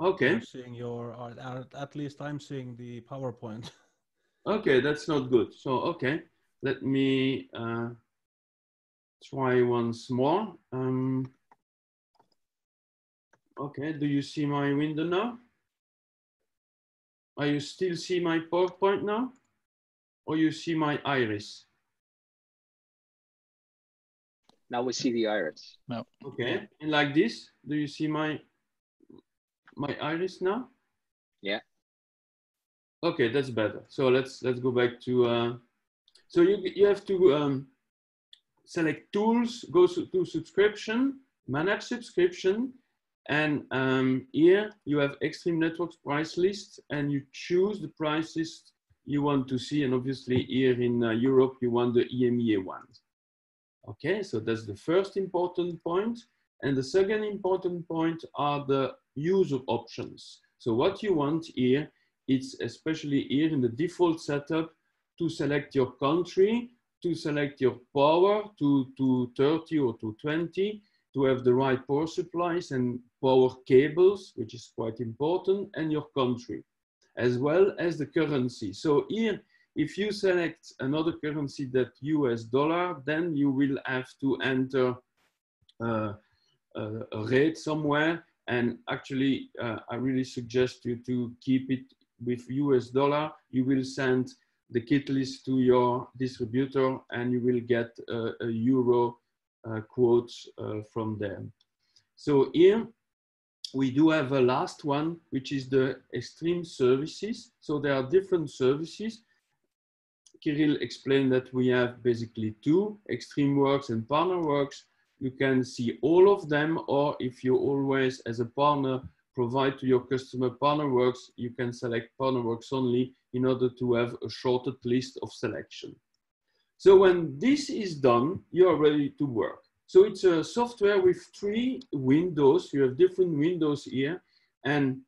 Okay. We're seeing your, or at least I'm seeing the PowerPoint. okay, that's not good. So, okay, let me uh, try once more. Um, okay, do you see my window now? Are you still see my PowerPoint now? Or you see my iris? Now we see the iris. No. Okay, and like this, do you see my my iris now? Yeah. Okay, that's better. So let's let's go back to. Uh, so you you have to um, select tools, go to subscription, manage subscription, and um, here you have Extreme Networks price list and you choose the prices you want to see. And obviously here in uh, Europe, you want the EMEA ones. Okay, so that's the first important point. And the second important point are the user options. So what you want here, it's especially here in the default setup to select your country, to select your power to, to 30 or to 20, to have the right power supplies and power cables, which is quite important, and your country, as well as the currency. So here, if you select another currency that US dollar, then you will have to enter uh, a rate somewhere. And actually, uh, I really suggest you to keep it with US dollar. You will send the kit list to your distributor and you will get a, euro quotes uh, from them. So here we do have a last one, which is the extreme services. So there are different services. Kirill explained that we have basically two, Extreme Works and Partner Works. You can see all of them, or if you always, as a partner, provide to your customer Partner Works, you can select Partner Works only in order to have a shorted list of selection. So when this is done, you're ready to work. So it's a software with three windows. You have different windows here. And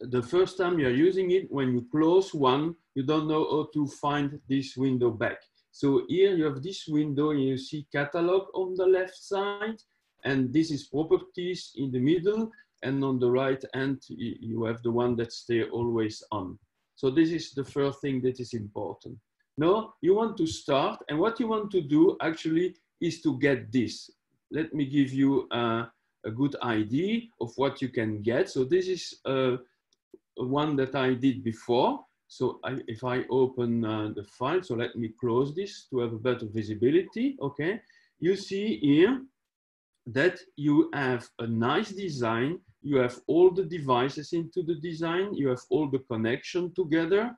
the first time you're using it, when you close one, you don't know how to find this window back. So here you have this window and you see catalog on the left side. And this is properties in the middle. And on the right end, you have the one that stay always on. So this is the first thing that is important. No, you want to start, and what you want to do actually is to get this. Let me give you a good idea of what you can get. So this is uh, one that I did before. So I, if I open uh, the file, so let me close this to have a better visibility, okay? You see here that you have a nice design, you have all the devices into the design, you have all the connection together,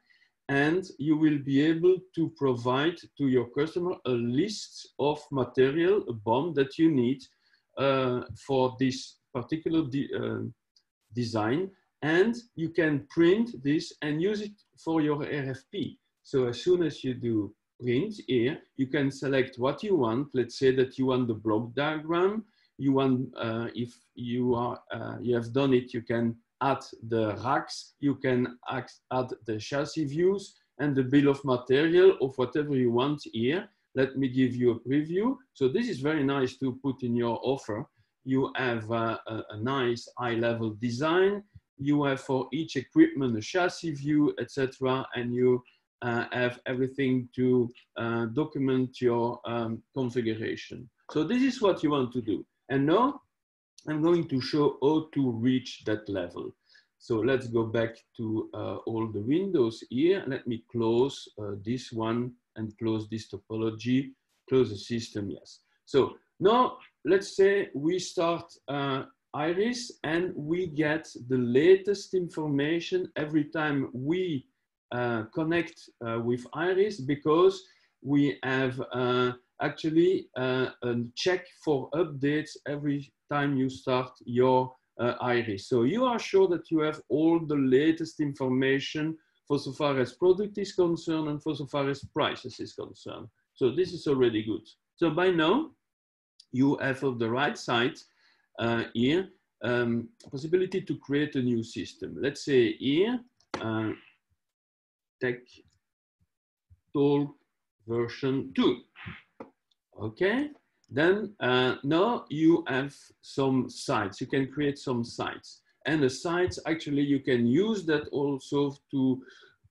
and you will be able to provide to your customer a list of material, a BOM that you need uh, for this particular de uh, design. And you can print this and use it for your RFP. So as soon as you do print here, you can select what you want. Let's say that you want the block diagram. You want, uh, if you are, uh, you have done it, you can add the racks, you can add the chassis views and the bill of material of whatever you want here. Let me give you a preview. So this is very nice to put in your offer. You have a, a nice high level design. You have for each equipment a chassis view, etc. And you uh, have everything to uh, document your um, configuration. So this is what you want to do. And now I'm going to show how to reach that level. So let's go back to uh, all the windows here. Let me close uh, this one and close this topology, close the system, yes. So now let's say we start uh, Iris and we get the latest information every time we uh, connect uh, with Iris because we have uh, actually uh, a check for updates every time you start your uh, Iris. So you are sure that you have all the latest information for so far as product is concerned and for so far as prices is concerned. So this is already good. So by now, you have on the right side uh, here um, possibility to create a new system. Let's say here, uh, Tech Talk version 2. Okay, then uh, now you have some sites. You can create some sites. And the sites, actually, you can use that also to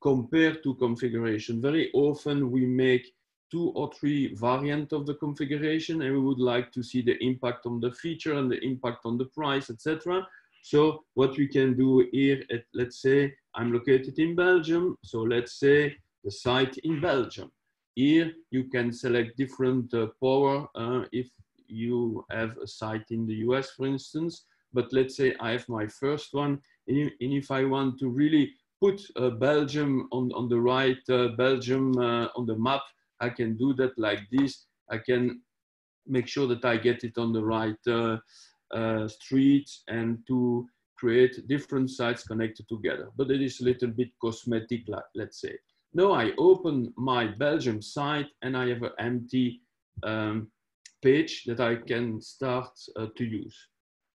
compare to configuration. Very often we make two or three variant of the configuration and we would like to see the impact on the feature and the impact on the price, etc. So what we can do here, at, let's say I'm located in Belgium. So let's say the site in Belgium. Here you can select different uh, power uh, if you have a site in the US, for instance. But let's say I have my first one. And if I want to really put uh, Belgium on, on the right, uh, Belgium uh, on the map, I can do that like this. I can make sure that I get it on the right uh, street and to create different sites connected together. But it is a little bit cosmetic, like, let's say. Now I open my Belgium site and I have an empty um, page that I can start uh, to use.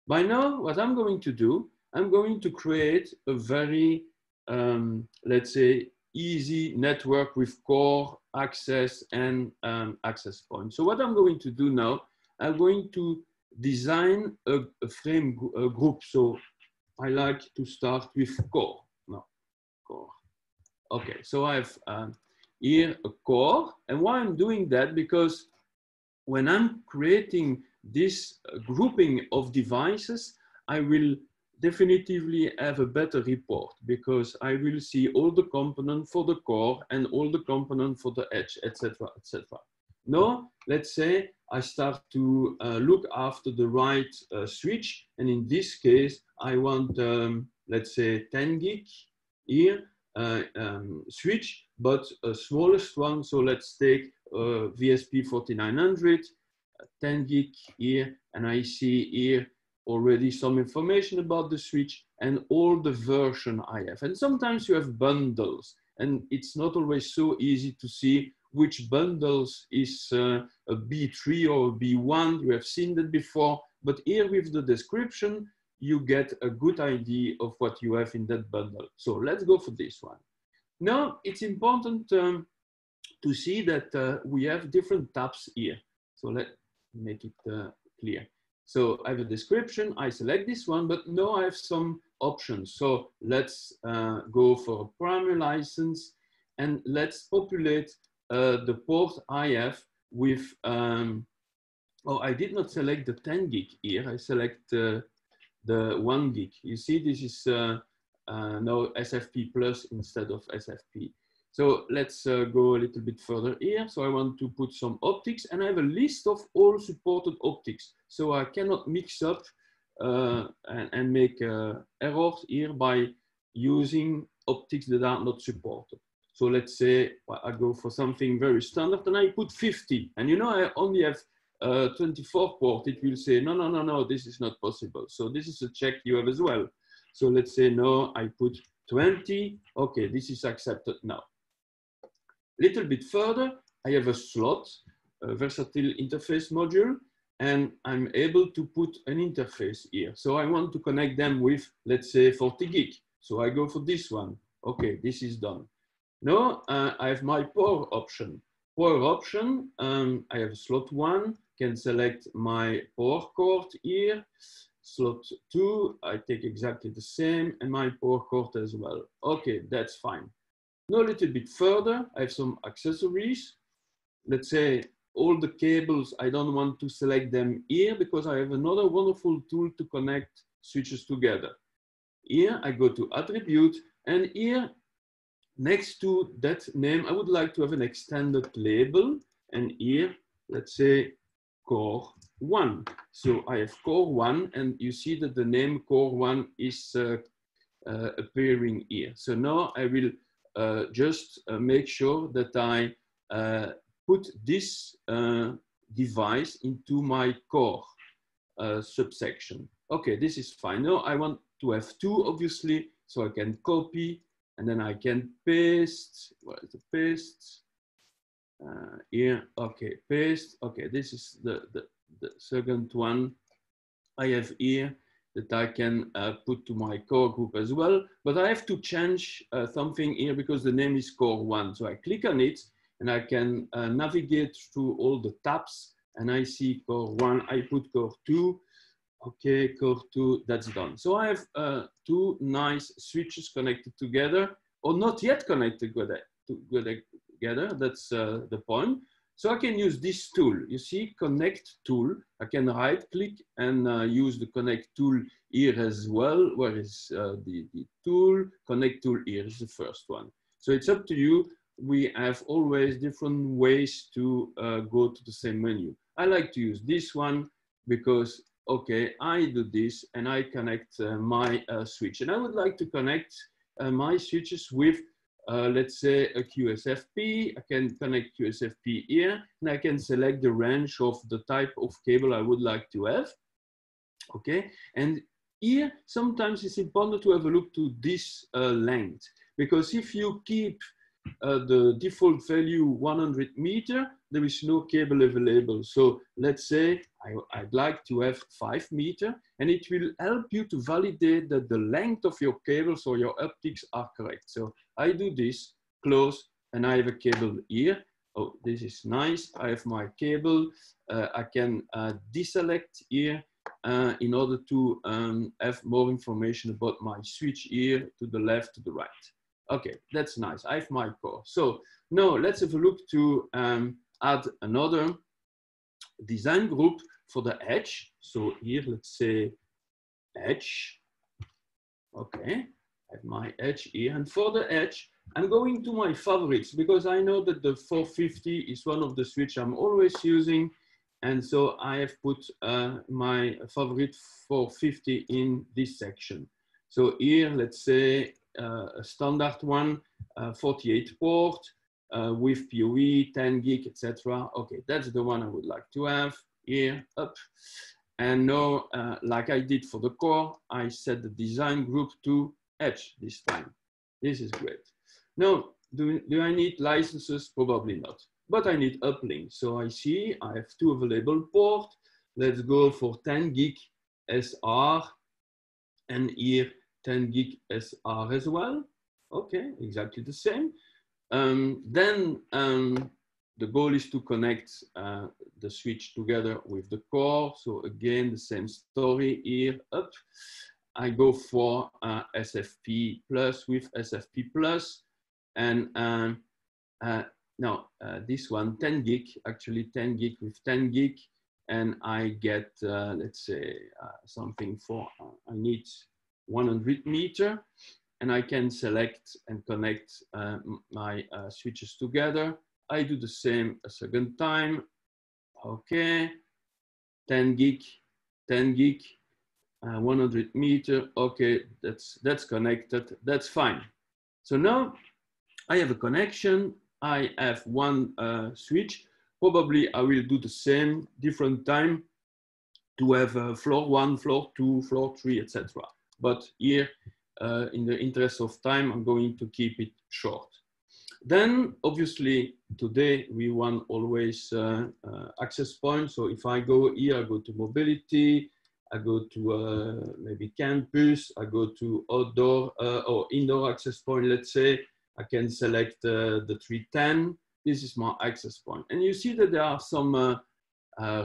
By now, what I'm going to do, I'm going to create a very, um, let's say, easy network with core access and um, access points. So what I'm going to do now, I'm going to design a, a frame a group. So I like to start with core. No, core. Okay, so I have um, here a core. And why I'm doing that, because when I'm creating this uh, grouping of devices, I will definitively have a better report because I will see all the components for the core and all the components for the edge, etc., etc. Now, let's say I start to uh, look after the right uh, switch, and in this case, I want, um, let's say, 10 gig here um, switch, but a smallest one. So let's take uh, VSP 4900, 10 gig here, and I see here already some information about the switch and all the version I have. And sometimes you have bundles and it's not always so easy to see which bundles is uh, a B3 or a B1. You have seen that before, but here with the description, you get a good idea of what you have in that bundle. So let's go for this one. Now, it's important um, to see that uh, we have different tabs here. So let make it uh, clear. So I have a description, I select this one, but now I have some options. So let's uh, go for a primary license and let's populate uh, the port I have with, um, oh, I did not select the 10 gig here. I select uh, the one gig. You see, this is uh, uh, now SFP plus instead of SFP. So let's uh, go a little bit further here. So I want to put some optics and I have a list of all supported optics. So I cannot mix up uh, and, and, make uh, errors here by using optics that are not supported. So let's say I go for something very standard and I put 50. And you know, I only have uh, 24 port. It will say, no, no, no, no, this is not possible. So this is a check you have as well. So let's say, no, I put 20. Okay, this is accepted now. Little bit further, I have a slot, a versatile interface module, and I'm able to put an interface here. So I want to connect them with, let's say, 40 gig. So I go for this one. Okay, this is done. Now uh, I have my power option. Power option, um, I have slot one, can select my power cord here. Slot two, I take exactly the same, and my power cord as well. Okay, that's fine. Now a little bit further, I have some accessories. Let's say all the cables, I don't want to select them here because I have another wonderful tool to connect switches together. Here I go to attribute and here next to that name, I would like to have an extended label. And here, let's say core one. So I have core one, and you see that the name core one is uh, uh, appearing here. So now I will uh, just uh, make sure that I uh, put this uh, device into my core subsection. Okay, this is fine. Now I want to have two, obviously, so I can copy and then I can paste. What is the paste? Uh, here, okay, paste. Okay, this is the, the, the second one I have here that I can uh, put to my core group as well. But I have to change uh, something here because the name is core one. So I click on it and I can uh, navigate through all the tabs and I see core one, I put core two. Okay, core two, that's done. So I have uh, two nice switches connected together or not yet connected together. That's uh, the point. So I can use this tool. You see, connect tool. I can right click and uh, use the connect tool here as well. Where is uh, the, the tool? Connect tool here is the first one. So it's up to you. We have always different ways to uh, go to the same menu. I like to use this one because, okay, I do this and I connect uh, my uh, switch. And I would like to connect uh, my switches with uh, let's say a QSFP, I can connect QSFP here, and I can select the range of the type of cable I would like to have. Okay, and here sometimes it's important to have a look to this uh, length, because if you keep uh, the default value 100 meter, there is no cable available. So let's say I, would like to have five meter and it will help you to validate that the length of your cables or your optics are correct. So I do this, close, and I have a cable here. Oh, this is nice. I have my cable. Uh, I can uh, deselect here uh, in order to um, have more information about my switch here to the left, to the right. Okay, that's nice. I have my core. So now let's have a look to um, add another design group for the edge. So here, let's say edge. Okay, have my edge here. And for the edge, I'm going to my favorites because I know that the 450 is one of the switch I'm always using. And so I have put uh, my favorite 450 in this section. So here, let's say uh, a standard one, uh, 48 port, uh, with PoE, 10 gig, etc. Okay, that's the one I would like to have here, up. And now, uh, like I did for the core, I set the design group to edge this time. This is great. Now, do, do I need licenses? Probably not, but I need uplink. So I see I have two available ports. Let's go for 10 gig SR and here 10 gig SR as well. Okay, exactly the same. Um, then um, the goal is to connect uh, the switch together with the core. So again, the same story here up. I go for uh, SFP plus with SFP plus and um, uh, uh, this one 10 gig, actually 10 gig with 10 gig and I get, uh, let's say uh, something for, I need 100 meter and I can select and connect uh, my uh, switches together. I do the same a second time. Okay, 10 gig, 10 gig, uh, 100 meter. Okay, that's, that's connected, that's fine. So now I have a connection. I have one uh, switch. Probably I will do the same different time to have uh, floor one, floor two, floor three, etc. But here uh, in the interest of time, I'm going to keep it short. Then, obviously, today we want always uh, uh, access points. So if I go here, I go to mobility, I go to uh, maybe campus, I go to outdoor uh, or indoor access point, let's say. I can select uh, the 310. This is my access point. And you see that there are some uh,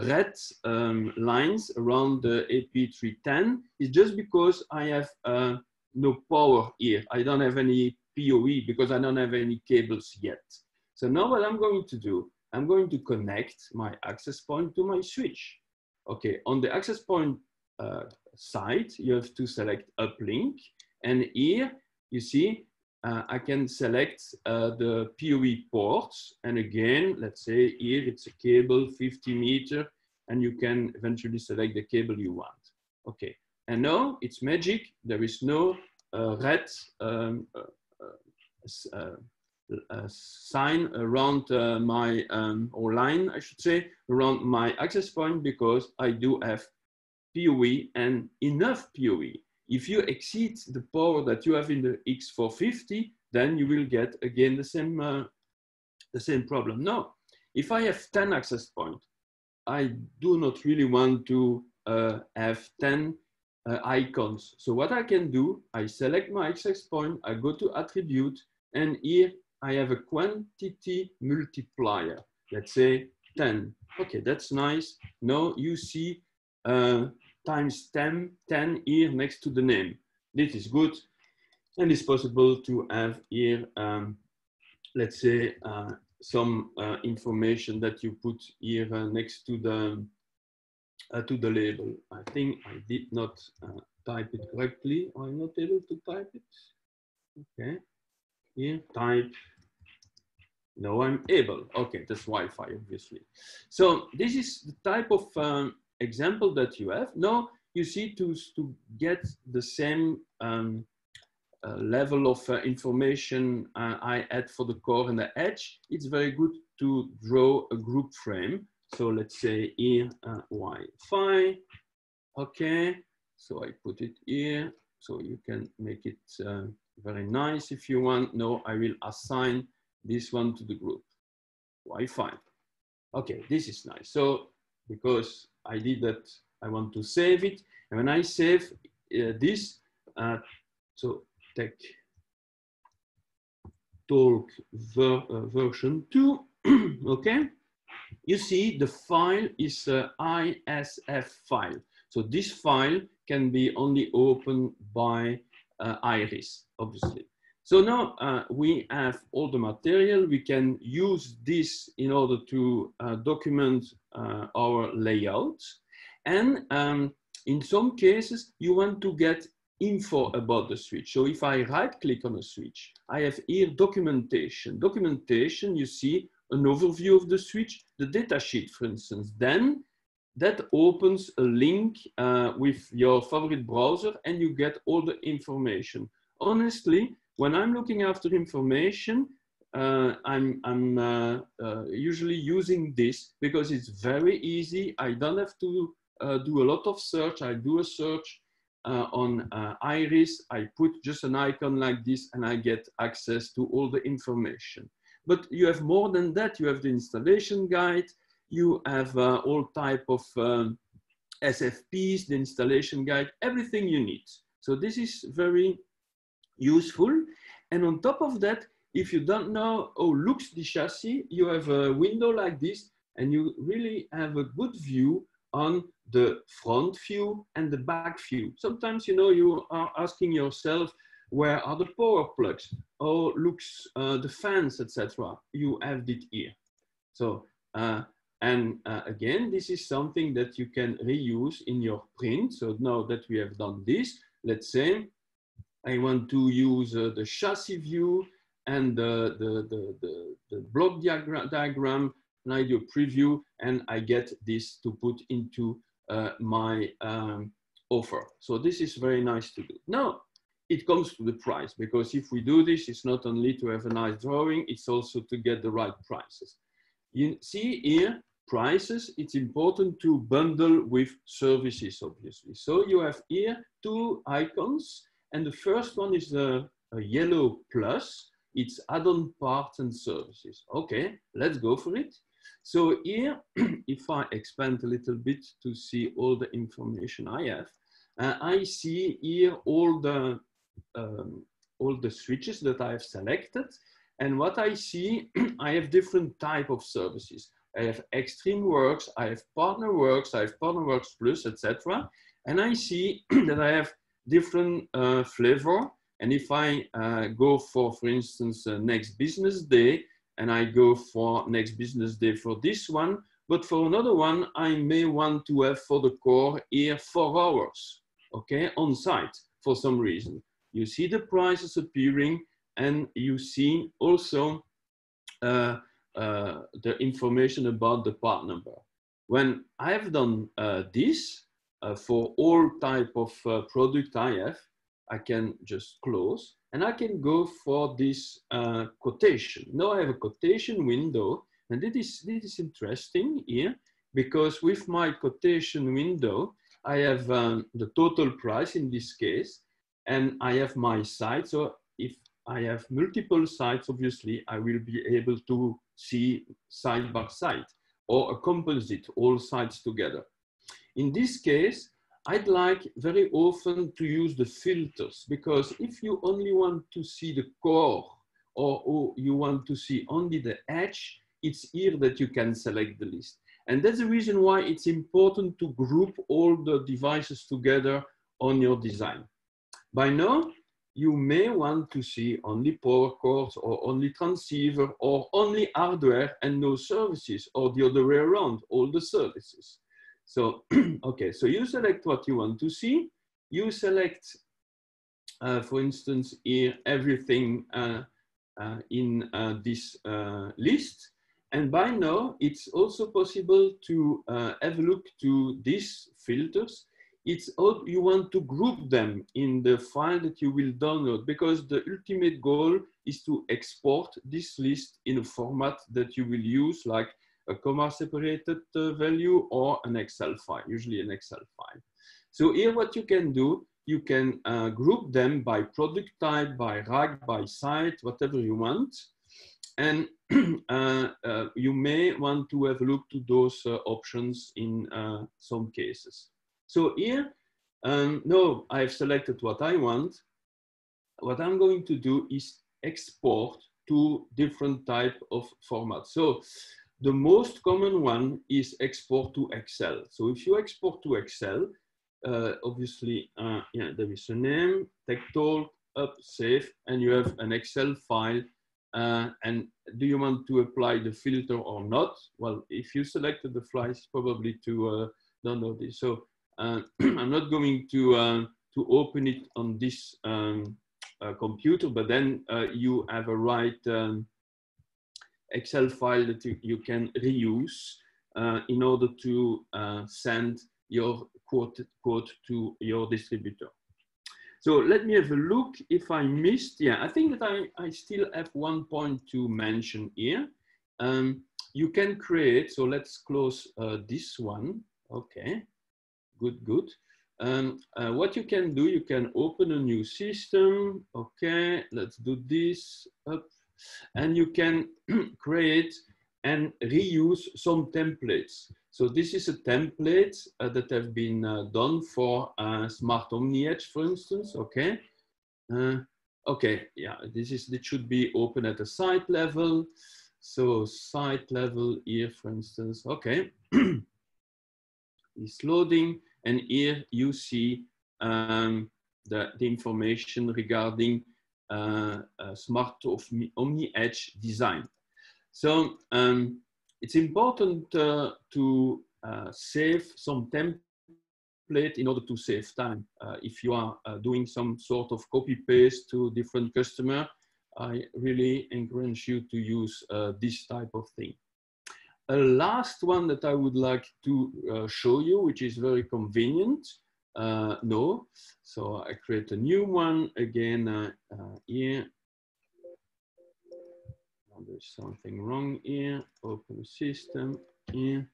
red um, lines around the AP310. It's just because I have no power here. I don't have any PoE because I don't have any cables yet. So now what I'm going to do, I'm going to connect my access point to my switch. Okay, on the access point uh, side, you have to select uplink. And here, you see, uh, I can select uh, the PoE ports. And again, let's say here it's a cable 50 meter and you can eventually select the cable you want. Okay, and now it's magic. There is no uh, red um, uh, uh, sign around my, um, or line, I should say, around my access point because I do have PoE and enough PoE. If you exceed the power that you have in the X450, then you will get again the same, uh, the same problem. Now, if I have 10 access points, I do not really want to uh, have 10 uh, icons. So what I can do, I select my access point, I go to attribute, and here I have a quantity multiplier. Let's say 10. Okay, that's nice. Now you see uh, times 10, 10 here next to the name. This is good. And it's possible to have here, um, let's say, uh, some uh, information that you put here uh, next to the uh, to the label. I think I did not uh, type it correctly. I'm not able to type it. Okay, here type. No, I'm able. Okay, that's Wi-Fi, obviously. So this is the type of um, example that you have. Now you see to, to get the same um, uh, level of uh, information uh, I add for the core and the edge, it's very good to draw a group frame. So let's say here uh, Wi-Fi. Okay, so I put it here. So you can make it uh, very nice if you want. No, I will assign this one to the group. Wi-Fi. Okay, this is nice. So because I did that, I want to save it. And when I save uh, this, uh, so tech talk ver, uh, version 2, okay? You see the file is a ISF file. So this file can be only opened by uh, Iris, obviously. So now uh, we have all the material. We can use this in order to uh, document uh, our layouts. And um, in some cases, you want to get info about the switch. So if I right click on a switch, I have here documentation. Documentation, you see an overview of the switch, the datasheet, for instance. Then that opens a link uh, with your favorite browser and you get all the information. Honestly, when I'm looking after information, uh, I'm, I'm uh, uh, usually using this because it's very easy. I don't have to uh, do a lot of search. I do a search uh, on uh, Iris. I put just an icon like this and I get access to all the information. But you have more than that. You have the installation guide. You have all type of um, SFPs, the installation guide, everything you need. So this is very useful. And on top of that, if you don't know how looks the chassis, you have a window like this and you really have a good view on the front view and the back view. Sometimes, you know, you are asking yourself, where are the power plugs? How looks uh, the fans, etc. You have it here. So, uh, and uh, again, this is something that you can reuse in your print. So now that we have done this, let's say I want to use uh, the chassis view and the, the, the, the, the block diagram, diagram, and I do a preview, and I get this to put into uh, my um, offer. So this is very nice to do. Now, it comes to the price, because if we do this, it's not only to have a nice drawing, it's also to get the right prices. You see here, prices, it's important to bundle with services, obviously. So you have here two icons, and the first one is a yellow plus. It's add-on parts and services. Okay, let's go for it. So here, if I expand a little bit to see all the information I have, uh, I see here all the um, all the switches that I have selected. And what I see, I have different type of services. I have Extreme Works, I have Partner Works, I have Partner Works Plus, etc. And I see that I have different uh, flavor. And if I uh, go for, for instance, uh, next business day, and I go for next business day for this one, but for another one, I may want to have for the core here four hours, okay, on site for some reason. You see the prices appearing and you see also uh, uh, the information about the part number. when I have done uh, this for all type of uh, product I have, I can just close and I can go for this uh, quotation. Now I have a quotation window and this is, this is interesting here because with my quotation window, I have um, the total price in this case and I have my site. So if I have multiple sites, obviously I will be able to see side by side or a composite, all sides together. In this case, I'd like very often to use the filters because if you only want to see the core or, or, you want to see only the edge, it's here that you can select the list. And that's the reason why it's important to group all the devices together on your design. By now, you may want to see only power cords or only transceiver or only hardware and no services or the other way around, all the services. So, okay, so you select what you want to see. You select, uh, for instance, here, everything uh, uh, in uh, this uh, list. And by now, it's also possible to uh, have a look to these filters it's all you want to group them in the file that you will download because the ultimate goal is to export this list in a format that you will use like a comma separated uh, value or an Excel file, usually an Excel file. So here what you can do, you can uh, group them by product type, by rack, by site, whatever you want. And uh, uh, you may want to have a look to those uh, options in uh, some cases. So here, um, no, I've selected what I want. What I'm going to do is export to different type of formats. So the most common one is export to Excel. So if you export to Excel, uh, obviously, uh, yeah, there is a name, tech talk, up, save, and you have an Excel file. Uh, and do you want to apply the filter or not? Well, if you selected the flies, probably to uh, download this. So uh, I'm not going to, uh, to open it on this um, computer, but then you have a right um, Excel file that you, you can reuse in order to send your quote, quote to your distributor. So let me have a look if I missed. Yeah, I think that I, I still have one point to mention here. Um, you can create, so let's close uh, this one. Okay good, good. Um, uh, what you can do, you can open a new system. Okay, let's do this up. And you can create and reuse some templates. So this is a template uh, that have been uh, done for uh, Smart OmniEdge, for instance, okay? Uh, okay, yeah, this is, it should be open at a site level. So site level here, for instance, okay. is loading. And here you see um, the, the, information regarding smart of Omni Edge design. So um, it's important uh, to uh, save some template in order to save time. Uh, if you are uh, doing some sort of copy paste to different customer, I really encourage you to use this type of thing a last one that I would like to uh, show you, which is very convenient. Uh, no, so I create a new one again uh, uh here. Oh, there's something wrong here. Open system here.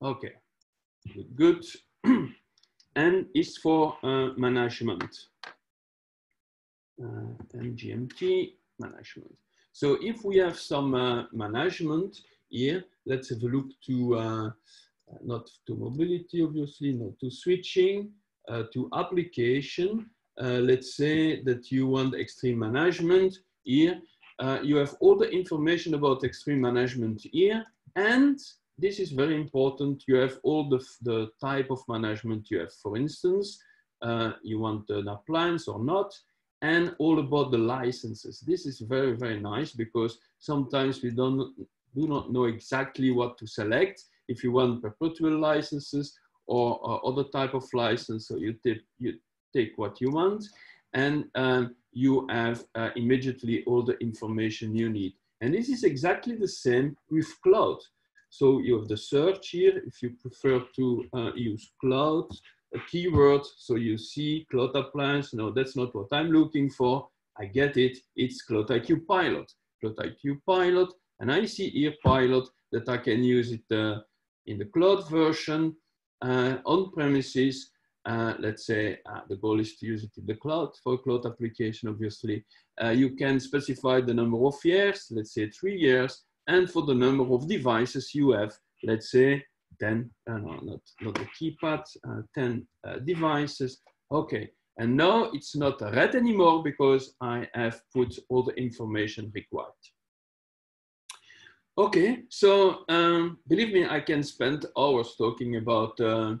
Okay, good, and it's for uh, management. Uh, MGMT management. So if we have some management, here. Let's have a look to, uh, not to mobility, obviously, not to switching, uh, to application. Uh, let's say that you want extreme management here. Uh, you have all the information about extreme management here. And this is very important. You have all the, the type of management you have. For instance, uh, you want an appliance or not and all about the licenses. This is very, very nice because sometimes we don't do not know exactly what to select. If you want perpetual licenses or, or other type of license, so you, you take what you want and um, you have uh, immediately all the information you need. And this is exactly the same with cloud. So you have the search here, if you prefer to uh, use cloud, a keyword, so you see cloud appliance, no, that's not what I'm looking for. I get it, it's Cloud IQ Pilot. Cloud IQ Pilot, and I see here Pilot that I can use it uh, in the cloud version, uh, on premises, uh, let's say uh, the goal is to use it in the cloud for cloud application, obviously. Uh, you can specify the number of years, let's say three years, and for the number of devices you have, let's say 10, uh, no, not, not the keypad, uh, 10 uh, devices. Okay, and now it's not red anymore because I have put all the information required. Okay, so um, believe me, I can spend hours talking about uh,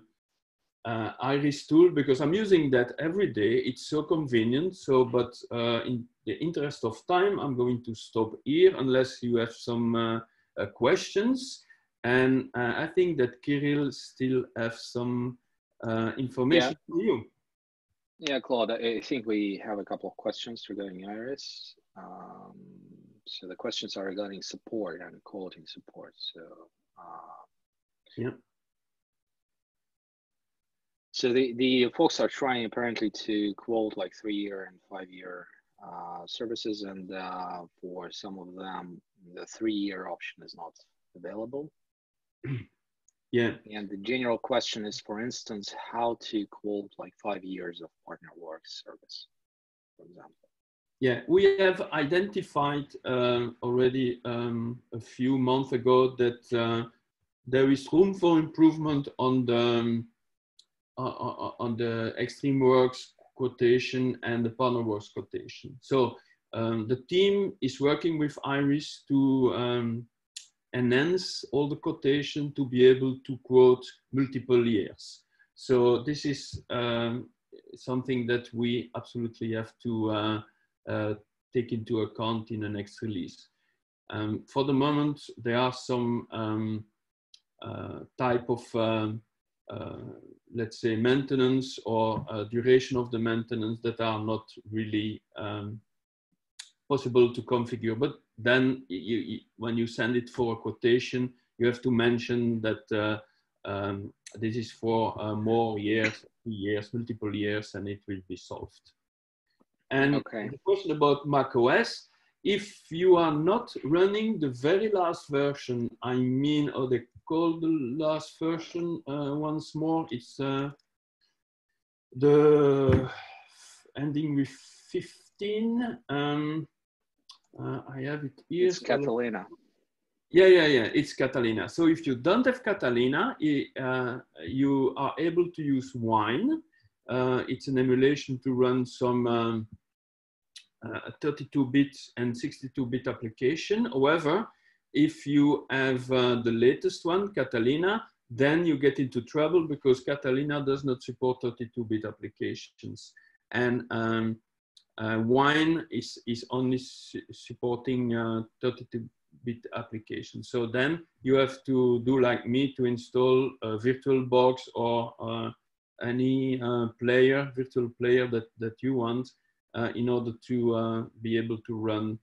uh, Iris tool because I'm using that every day. It's so convenient. So, but uh, in the interest of time, I'm going to stop here unless you have some uh, uh questions. And uh, I think that Kirill still have some uh, information yeah. for you. Yeah, Claude, I think we have a couple of questions regarding Iris. Um, so the questions are regarding support and quality support. So, yeah. So the, the folks are trying apparently to quote like three year and five year uh, services, and uh, for some of them, the three year option is not available. Yeah. And the general question is, for instance, how to quote like five years of partner work service, for example. Yeah, we have identified uh, already um, a few months ago that uh, there is room for improvement on the um, on the extreme works quotation and the partner works quotation. So um, the team is working with Iris to um, enhance all the quotation to be able to quote multiple years. So this is um, something that we absolutely have to uh, uh, take into account in the next release. Um, for the moment, there are some um, uh, type of um, uh, let's say, maintenance or uh, duration of the maintenance that are not really um, possible to configure. But then you, you, when you send it for a quotation, you have to mention that uh, um, this is for uh, more years, years, multiple years, and it will be solved. And okay. the question about macOS, if you are not running the very last version, I mean, or the call the last version uh, once more. It's uh, the ending with 15. Um, uh, I have it here. It's Catalina. Yeah, yeah, yeah, it's Catalina. So if you don't have Catalina, uh, you are able to use Wine. Uh, it's an emulation to run some um, 32-bit and 62-bit application. However, if you have uh, the latest one, Catalina, then you get into trouble because Catalina does not support 32-bit applications. And um, uh, Wine is, is only su supporting 32-bit uh, applications. So then you have to do like me to install a VirtualBox or uh, any uh, player, virtual player that, that you want uh, in order to be able to run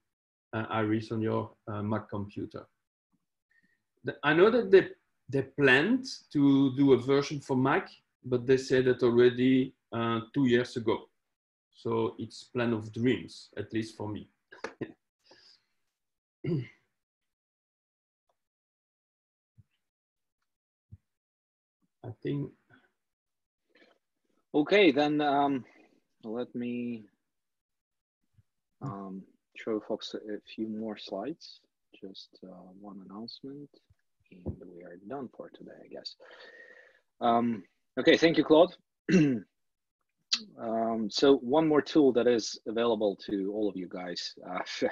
uh, Iris on your uh, Mac computer. The, I know that they, they planned to do a version for Mac, but they said that already uh, two years ago. So it's plan of dreams, at least for me. I think. Okay, then um, let me um, show folks a few more slides. Just uh, one announcement, and we are done for today, I guess. Um, okay, thank you, Claude. um, so one more tool that is available to all of you guys. Uh,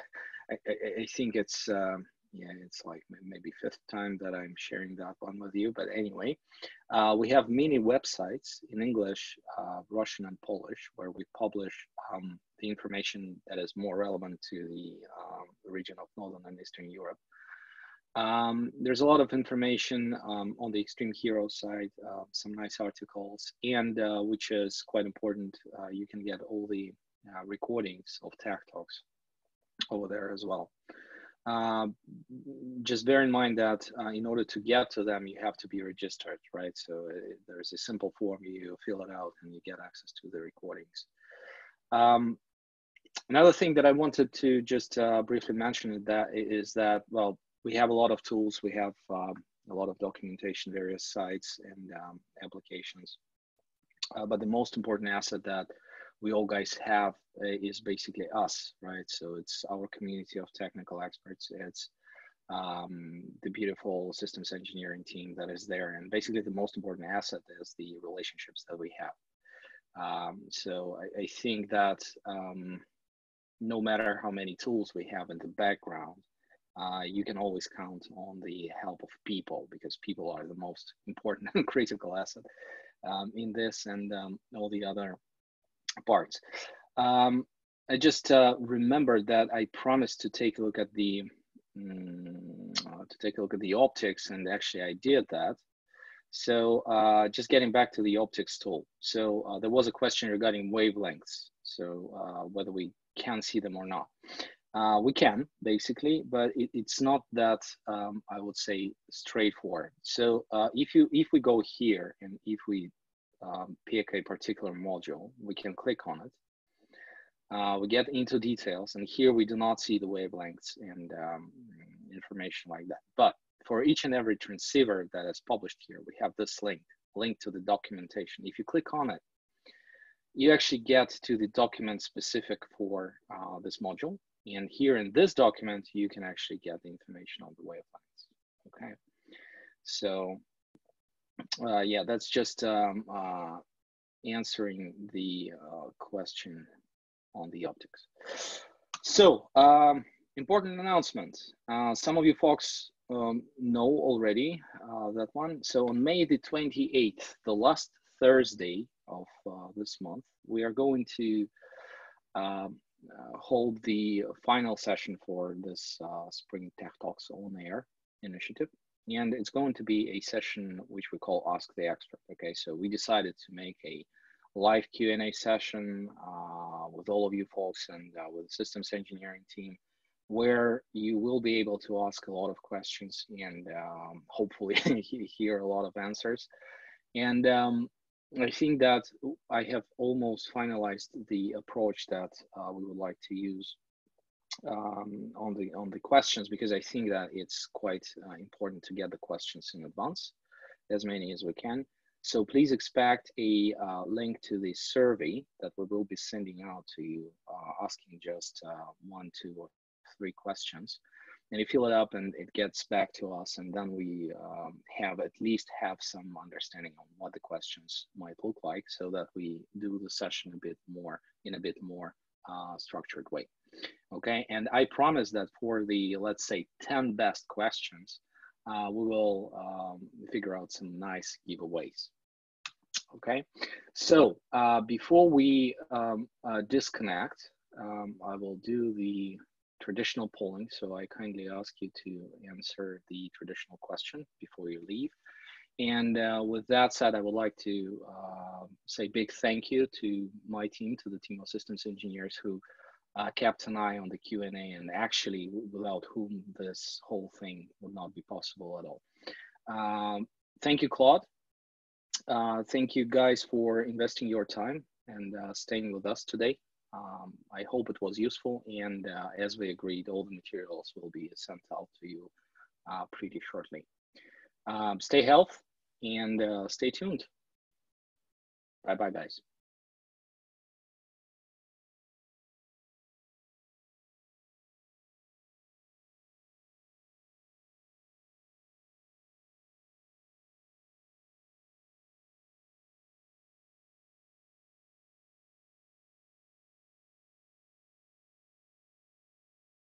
I, I, I, think it's um, yeah, it's like maybe fifth time that I'm sharing that one with you. But anyway, uh, we have many websites in English, uh, Russian, and Polish where we publish um, the information that is more relevant to the um, region of Northern and Eastern Europe. Um, there's a lot of information um, on the Extreme Hero side, uh, some nice articles, and uh, which is quite important, uh, you can get all the uh, recordings of Tech Talks over there as well. Uh, just bear in mind that uh, in order to get to them, you have to be registered, right? So uh, there's a simple form, you fill it out and you get access to the recordings. Um, another thing that I wanted to just uh, briefly mention is that, is that, well, we have a lot of tools, we have um, a lot of documentation, various sites and um, applications. Uh, but the most important asset that we all guys have uh, is basically us, right? So it's our community of technical experts. It's um, the beautiful systems engineering team that is there. And basically the most important asset is the relationships that we have. Um, so I, I, think that um, no matter how many tools we have in the background, uh, you can always count on the help of people because people are the most important and critical asset um, in this and um, all the other parts. Um, I just uh, remembered that I promised to take a look at the um, to take a look at the optics, and actually I did that. So uh, just getting back to the optics tool. So uh, there was a question regarding wavelengths. So uh, whether we can see them or not. Uh, we can basically, but it, it's not that um, I would say straightforward. So uh, if you if we go here and if we um, pick a particular module, we can click on it. Uh, we get into details, and here we do not see the wavelengths and um, information like that. But for each and every transceiver that is published here, we have this link, link to the documentation. If you click on it, you actually get to the document specific for uh, this module. And here in this document, you can actually get the information on the wavelengths, okay? So uh, yeah, that's just um, uh, answering the uh, question on the optics. So, um, important announcement. Uh, some of you folks um, know already uh, that one. So on May the 28th, the last Thursday of uh, this month, we are going to um, hold the final session for this Spring Tech Talks on Air initiative and it's going to be a session which we call Ask the Expert. Okay, so we decided to make a live Q&A session uh, with all of you folks and uh, with the systems engineering team where you will be able to ask a lot of questions and um, hopefully hear a lot of answers. And um, I think that I have almost finalized the approach that uh, we would like to use um, on the on the questions because I think that it's quite uh, important to get the questions in advance, as many as we can. So please expect a uh, link to the survey that we will be sending out to you, uh, asking just uh, one, two, or three questions. And you fill it up and it gets back to us, and then we um, have at least have some understanding on what the questions might look like, so that we do the session a bit more in a bit more uh, structured way. Okay, and I promise that for the, let's say, 10 best questions, uh, we will um, figure out some nice giveaways. Okay, so uh, before we um, uh, disconnect, um, I will do the traditional polling. So I kindly ask you to answer the traditional question before you leave. And uh, with that said, I would like to uh, say big thank you to my team, to the team of systems engineers who uh, kept an eye on the Q&A and actually without whom this whole thing would not be possible at all. Um, thank you, Claude. Uh, thank you guys for investing your time and uh, staying with us today. Um, I hope it was useful and uh, as we agreed, all the materials will be sent out to you uh, pretty shortly. Um, stay healthy and uh, stay tuned. Bye-bye, guys.